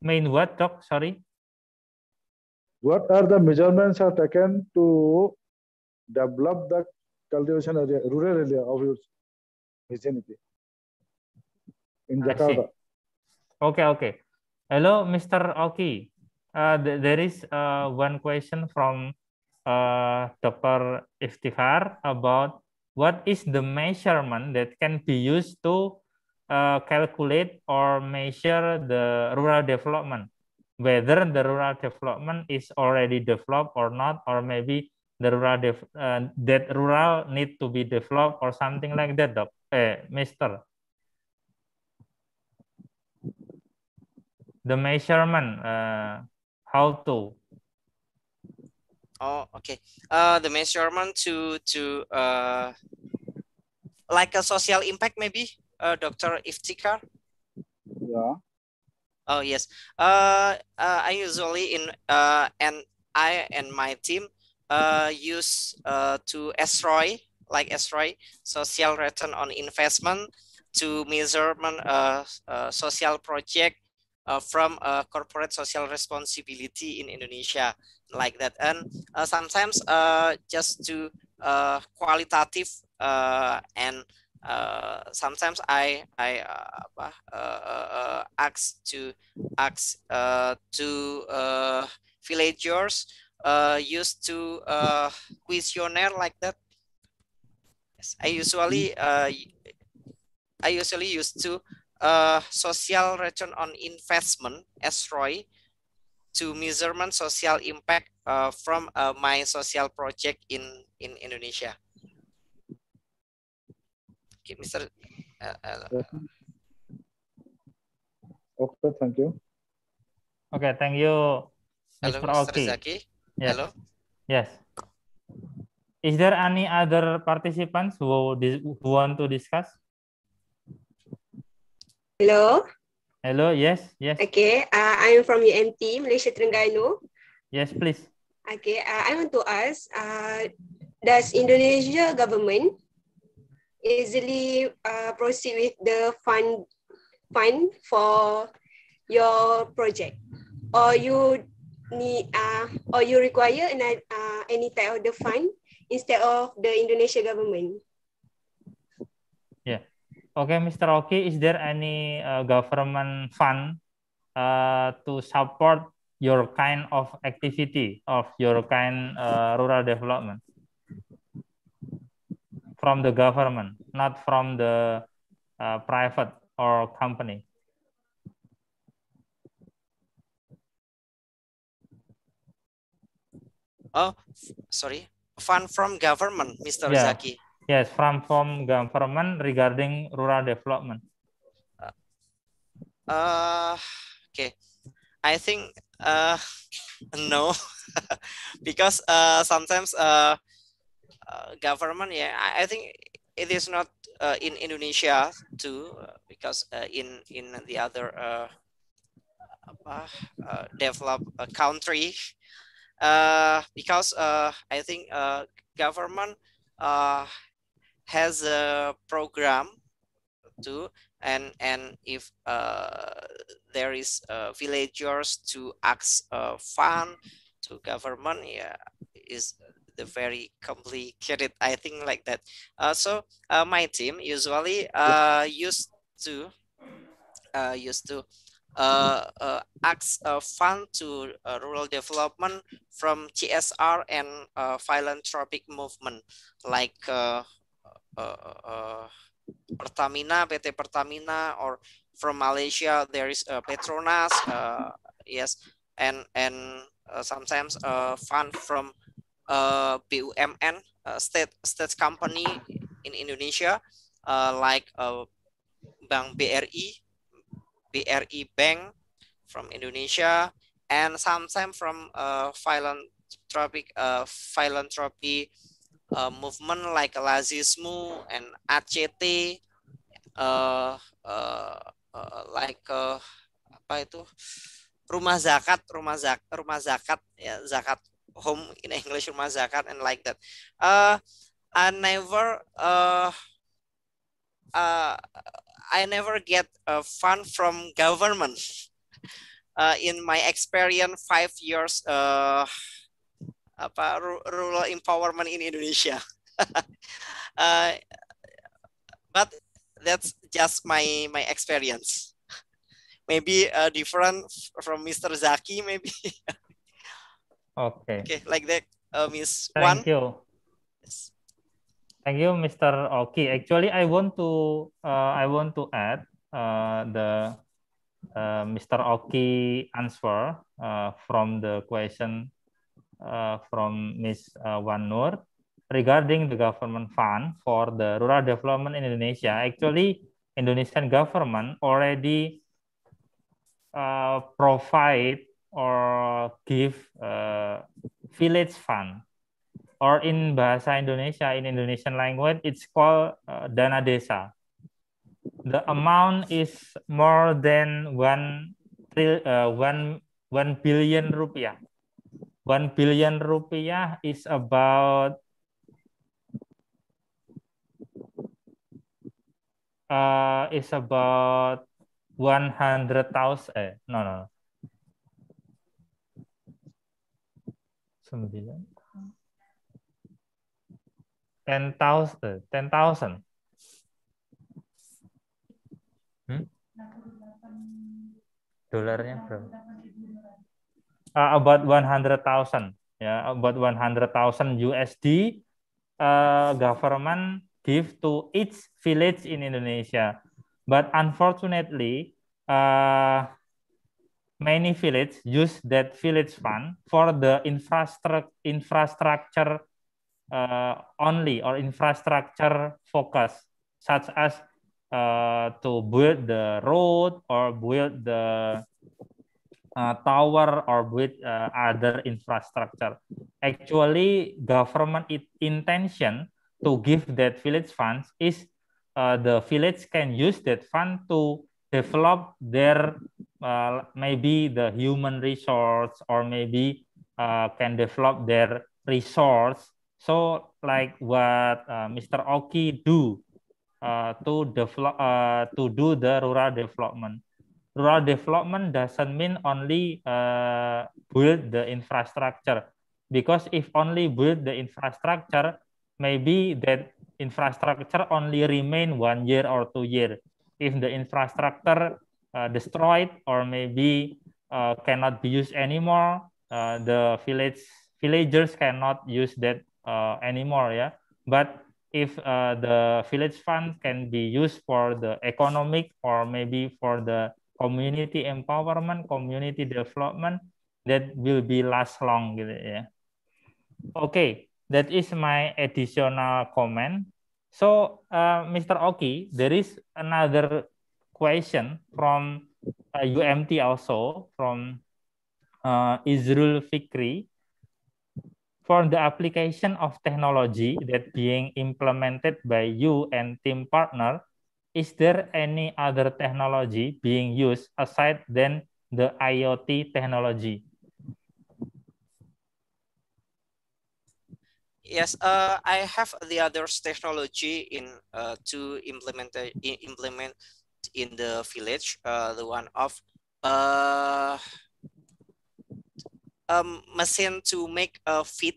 Main what, Doc? Sorry.
What are the measurements are taken to develop the cultivation area, rural area of your vicinity in Jakarta?
Okay, okay. Hello, Mr. Oki. Uh, th there is uh, one question from uh, Dr. Iftikhar about what is the measurement that can be used to uh, calculate or measure the rural development, whether the rural development is already developed or not, or maybe the rural uh, that rural need to be developed or something like that, doc. Eh, Mister. The measurement, uh, how to
Oh, okay. Uh, the measurement to to uh, like a social impact, maybe, uh, Dr. Iftikhar.
Yeah.
Oh yes. Uh, uh, I usually in uh, and I and my team uh use uh to SROI like SROI social return on investment to measurement uh, uh social project uh, from uh, corporate social responsibility in Indonesia like that and uh, sometimes uh, just to uh, qualitative uh, and uh, sometimes I I uh, uh, ask to ask uh, to uh, villagers uh, used to uh, questionnaire like that. Yes, I usually uh, I usually used to uh, social return on investment SROI to measurement social impact uh, from uh, my social project in in Indonesia. Okay, Mr. Uh, uh,
okay, thank you.
Okay, thank you,
Mr. Hello, Mr. Zaki.
Yes.
Hello.
Yes. Is there any other participants who, who want to discuss?
Hello.
Hello, yes, yes.
Okay, uh, I'm from UMT, Malaysia Terengganu.
Yes, please.
Okay, uh, I want to ask, uh, does Indonesia government easily uh, proceed with the fund fund for your project, or you need uh, or you require any, uh, any type of the fund instead of the Indonesia government? Yeah.
Okay, Mr. Oki, is there any uh, government fund uh, to support your kind of activity of your kind uh, rural development from the government, not from the uh, private or company?
Oh, sorry, fund from government, Mr.
Yeah.
Zaki.
Yes, from from government regarding rural development.
Uh, okay, I think uh, no, because uh, sometimes uh, uh, government, yeah, I, I think it is not uh, in Indonesia too, uh, because uh, in in the other uh, uh, developed uh, country, because I think government has a program too and and if there is villagers to ask fund to government yeah is very complicated i think like that. Uh, so uh, my team usually uh, used to uh, used to uh, uh, ask a fund to uh, rural development from CSR and uh, philanthropic movement like uh, uh, uh, Pertamina, PT Pertamina, or from Malaysia there is uh, Petronas, uh, yes, and and uh, sometimes uh, fund from uh, BUMN, uh, state state company in Indonesia, uh, like uh, Bank BRI, BRI Bank from Indonesia, and sometimes from uh, philanthropic uh, philanthropy uh, movement like Lazismu and ACT, uh, uh, uh, like uh, apa itu? Rumah zakat, rumah zakat, rumah zakat ya zakat home in English rumah zakat and like that. Uh, I never uh, uh, I never get a fund from government. Uh, in my experience five years uh, apa rural empowerment in Indonesia. uh, but that's just my my experience. Maybe uh, different from Mr. Zaki, maybe.
okay.
Okay, like that, uh, Miss
Thank
Wan.
you.
Yes.
Thank you, Mr. Oki. Actually, I want to uh, I want to add uh, the uh, Mr. Oki answer uh, from the question uh, from Ms. Uh, Wan Nur regarding the government fund for the rural development in Indonesia. Actually, Indonesian government already uh, provide or give uh, village fund or in bahasa Indonesia in Indonesian language it's called uh, dana desa the amount is more than one uh, one one billion rupiah. One billion rupiah is about uh, is about one hundred thousand. Eh, no, no. Sembilan. Ten thousand. Ten thousand. Hmm? Dolarnya berapa? Uh, about 100,000 ya, yeah, about 100,000 USD uh, government give to each village in Indonesia. But unfortunately, uh, many village use that village fund for the infrastructure infrastructure uh, only or infrastructure focus, such as uh, to build the road or build the uh, tower or build uh, other infrastructure. Actually, government it intention to give that village funds is uh, the village can use that fund to develop their uh, maybe the human resource or maybe uh, can develop their resource. So like what uh, Mr. Oki do uh, to develop uh, to do the rural development. Rural development doesn't mean only uh, build the infrastructure, because if only build the infrastructure, maybe that infrastructure only remain one year or two year. If the infrastructure destroyed or maybe uh, cannot be used anymore, uh, the village villagers cannot use that uh, anymore. Yeah, but if uh, the village fund can be used for the economic or maybe for the community empowerment, community development, that will be last long gitu. Okay, that is my additional comment. So, uh, Mr. Oki, there is another question from uh, UMT also from uh, Izrul Fikri for the application of technology that being implemented by you and team partner, is there any other technology being used aside than the IoT technology?
Yes, uh, I have the other technology in uh, to implement uh, implement in the village. Uh, the one of uh, um, machine to make a feed,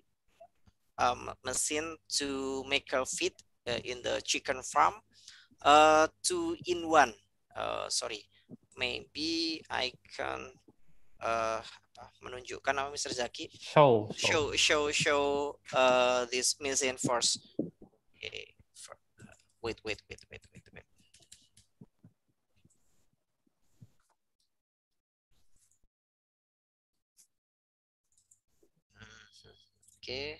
um, machine to make a feed uh, in the chicken farm. Uh, two in one. Uh, sorry, maybe I can uh, menunjukkan nama Mr. Zaki.
Show.
Show, show, show uh, this machine first. Okay. Wait, wait, wait, wait, wait, Okay.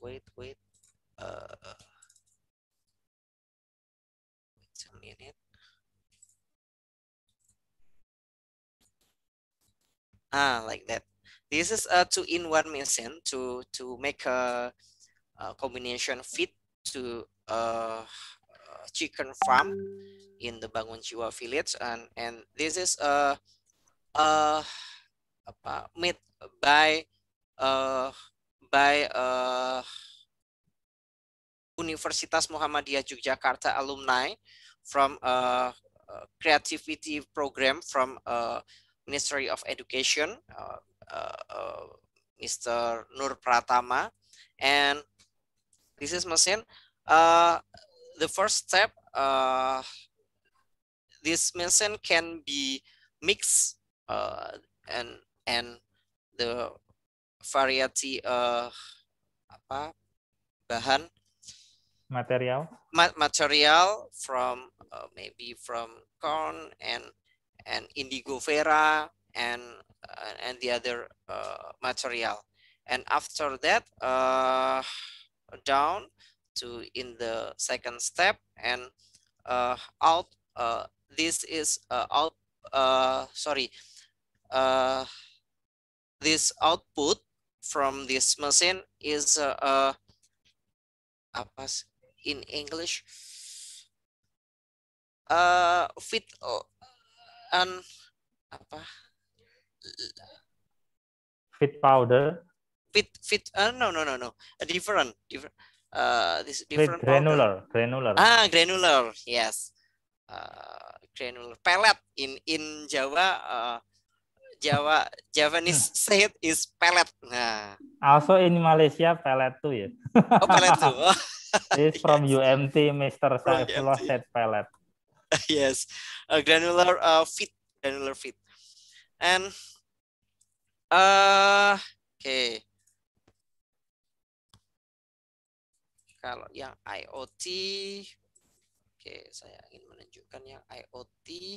wait, wait. Uh, wait a minute. Ah, like that. This is a two-in-one machine to to make a, a combination feed to a, a, chicken farm in the Bangunjiwo village, and and this is a, a apa made by uh, by uh, Universitas Muhammadiyah Yogyakarta alumni from a, a creativity program from uh, Ministry of Education, uh, uh, uh Mr. Nur Pratama. And this is machine. Uh, the first step, uh, this machine can be mixed and and the variety uh, apa bahan
material
ma material from uh, maybe from corn and and indigo vera and uh, and the other uh, material. And after that uh, down to in the second step and out this is out sorry this output from this machine is uh, uh, in English uh, fit uh, an apa
fit powder
fit fit uh, no no no no a different different uh this different
fit granular powder. granular
ah granular yes uh, granular pellet in in Jawa uh, Jawa Javanese said is pellet. Nah.
Also in Malaysia pellet too ya.
Oh pellet too. Oh.
It's from yes. UMT Mr. Saifullah said pellet.
yes, a granular uh, fit, granular fit, and uh. Okay. Kalau yang IoT, oke, okay, saya ingin menunjukkan yang IoT.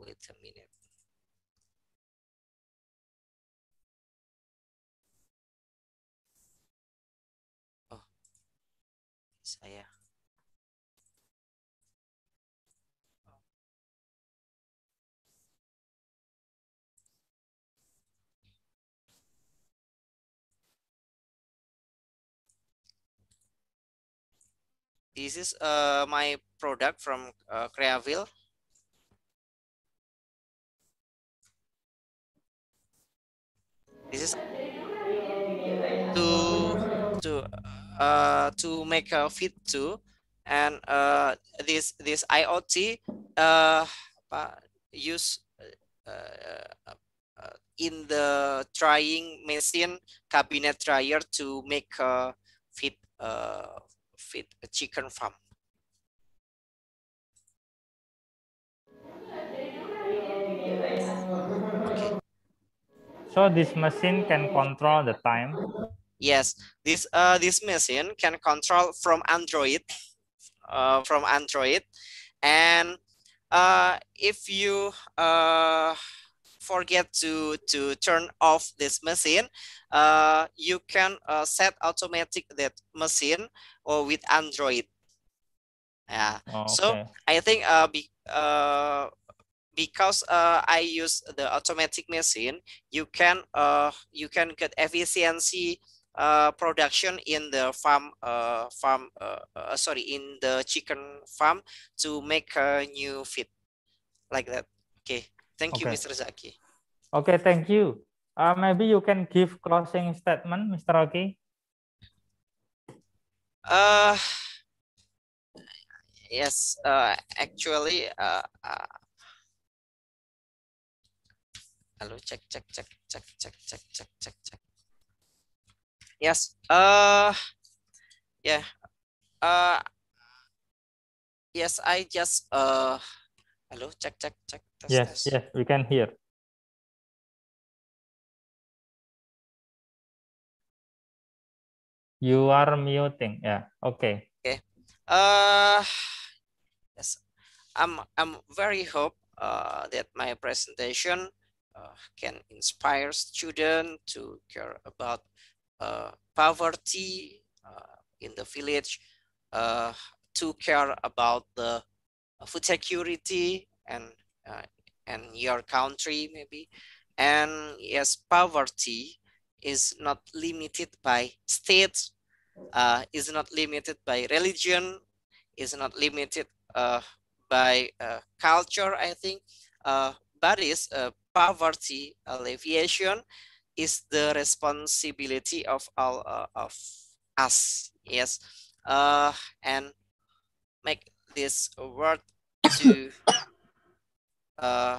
Wait a minute. Oh, saya. This is uh, my product from uh, Creaville. This is to to uh, to make a fit to and uh, this this IoT uh, use uh, uh, in the trying machine cabinet dryer to make a fit uh, fit a chicken farm.
So this machine can control the time?
Yes, this uh, this machine can control from Android, uh, from Android, and uh, if you uh, forget to to turn off this machine, uh, you can uh, set automatic that machine or with Android. Yeah. Oh, okay. So I think uh, be, uh, because uh, I use the automatic machine, you can uh, you can get efficiency uh, production in the farm uh, farm uh, uh, sorry in the chicken farm to make a new feed like that. Okay, thank okay. you, Mr. Zaki.
Okay, thank you. Uh, maybe you can give closing statement, Mr. Rocky.
Uh, yes, uh, actually, uh, Halo, cek, cek, cek, cek, cek, cek, cek, cek, cek. Yes. Uh, yeah. Uh, yes, I just uh, hello, cek, cek, cek.
Test, yes, test. yes, we can hear. You are muting. Yeah. Okay.
Okay. Uh, yes. I'm I'm very hope uh, that my presentation uh, can inspire students to care about uh, poverty uh, in the village, uh, to care about the food security and uh, and your country maybe, and yes, poverty is not limited by states, is not limited by religion, is not limited by uh, culture, I think, uh, but is uh, poverty alleviation is the responsibility of all uh, of us, yes, uh, and make this work to uh,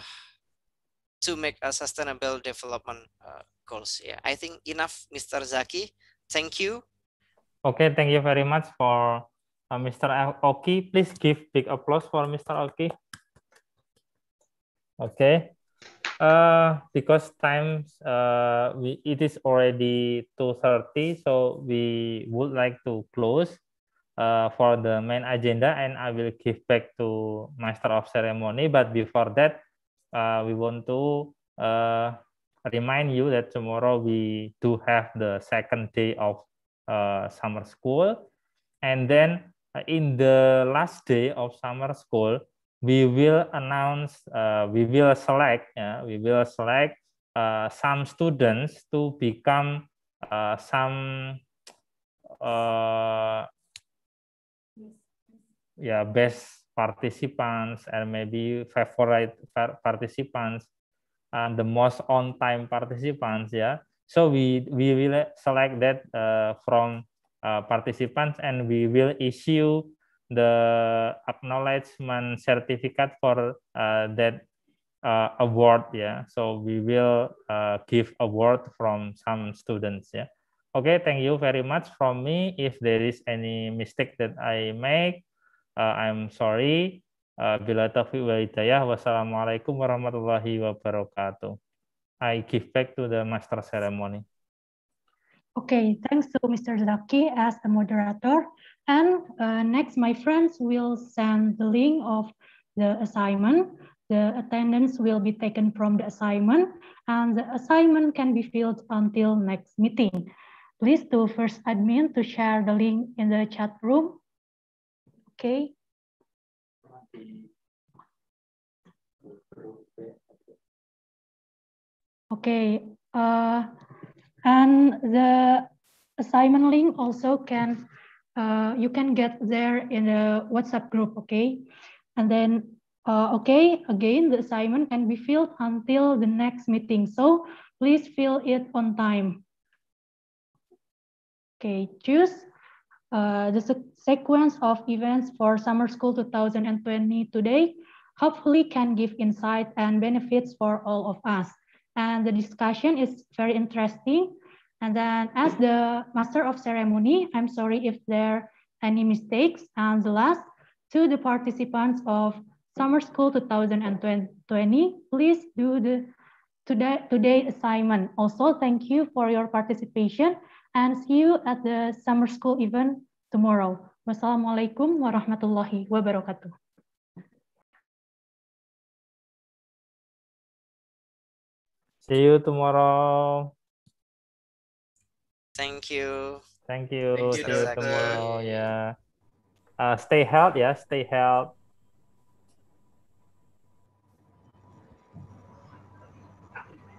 to make a sustainable development uh, goals. Yeah, I think enough, Mr. Zaki. Thank you.
Okay, thank you very much for uh, Mr. Oki. Please give big applause for Mr. Oki. Okay. Uh, because time uh, we, it is already 2.30, so we would like to close uh, for the main agenda and I will give back to Master of Ceremony. But before that, uh, we want to uh, remind you that tomorrow we do have the second day of uh, summer school. And then uh, in the last day of summer school, we will announce, uh, we will select, uh, we will select uh, some students to become uh, some uh, yeah best participants and maybe favorite participants and the most on time participants yeah so we we will select that uh, from uh, participants and we will issue the acknowledgement certificate for uh, that uh, award yeah. So we will uh, give award from some students yeah. Okay thank you very much from me. If there is any mistake that i make uh, i'm sorry. Uh, bila taufiq wa hidayah wassalamualaikum warahmatullahi wabarakatuh. I give back to the master ceremony.
Okay, thanks to Mr. Zaki as the moderator. And uh, next, my friends will send the link of the assignment. The attendance will be taken from the assignment and the assignment can be filled until next meeting. Please do first admin to share the link in the chat room. Okay. Okay. Uh, and the assignment link also can uh, you can get there in the WhatsApp group, okay? And then, uh, okay, again, the assignment can be filled until the next meeting. So please fill it on time. Okay, choose uh, the sequence of events for Summer School 2020 today hopefully can give insight and benefits for all of us. And the discussion is very interesting and then as the master of ceremony, I'm sorry if there are any mistakes. And the last, to the participants of Summer School 2020, please do the today, today assignment. Also, thank you for your participation and see you at the Summer School event tomorrow. Wassalamualaikum warahmatullahi wabarakatuh.
See you tomorrow.
Thank you.
Thank you.
Thank
See you tomorrow. Yeah. Uh, stay healthy. Yeah. Stay healthy.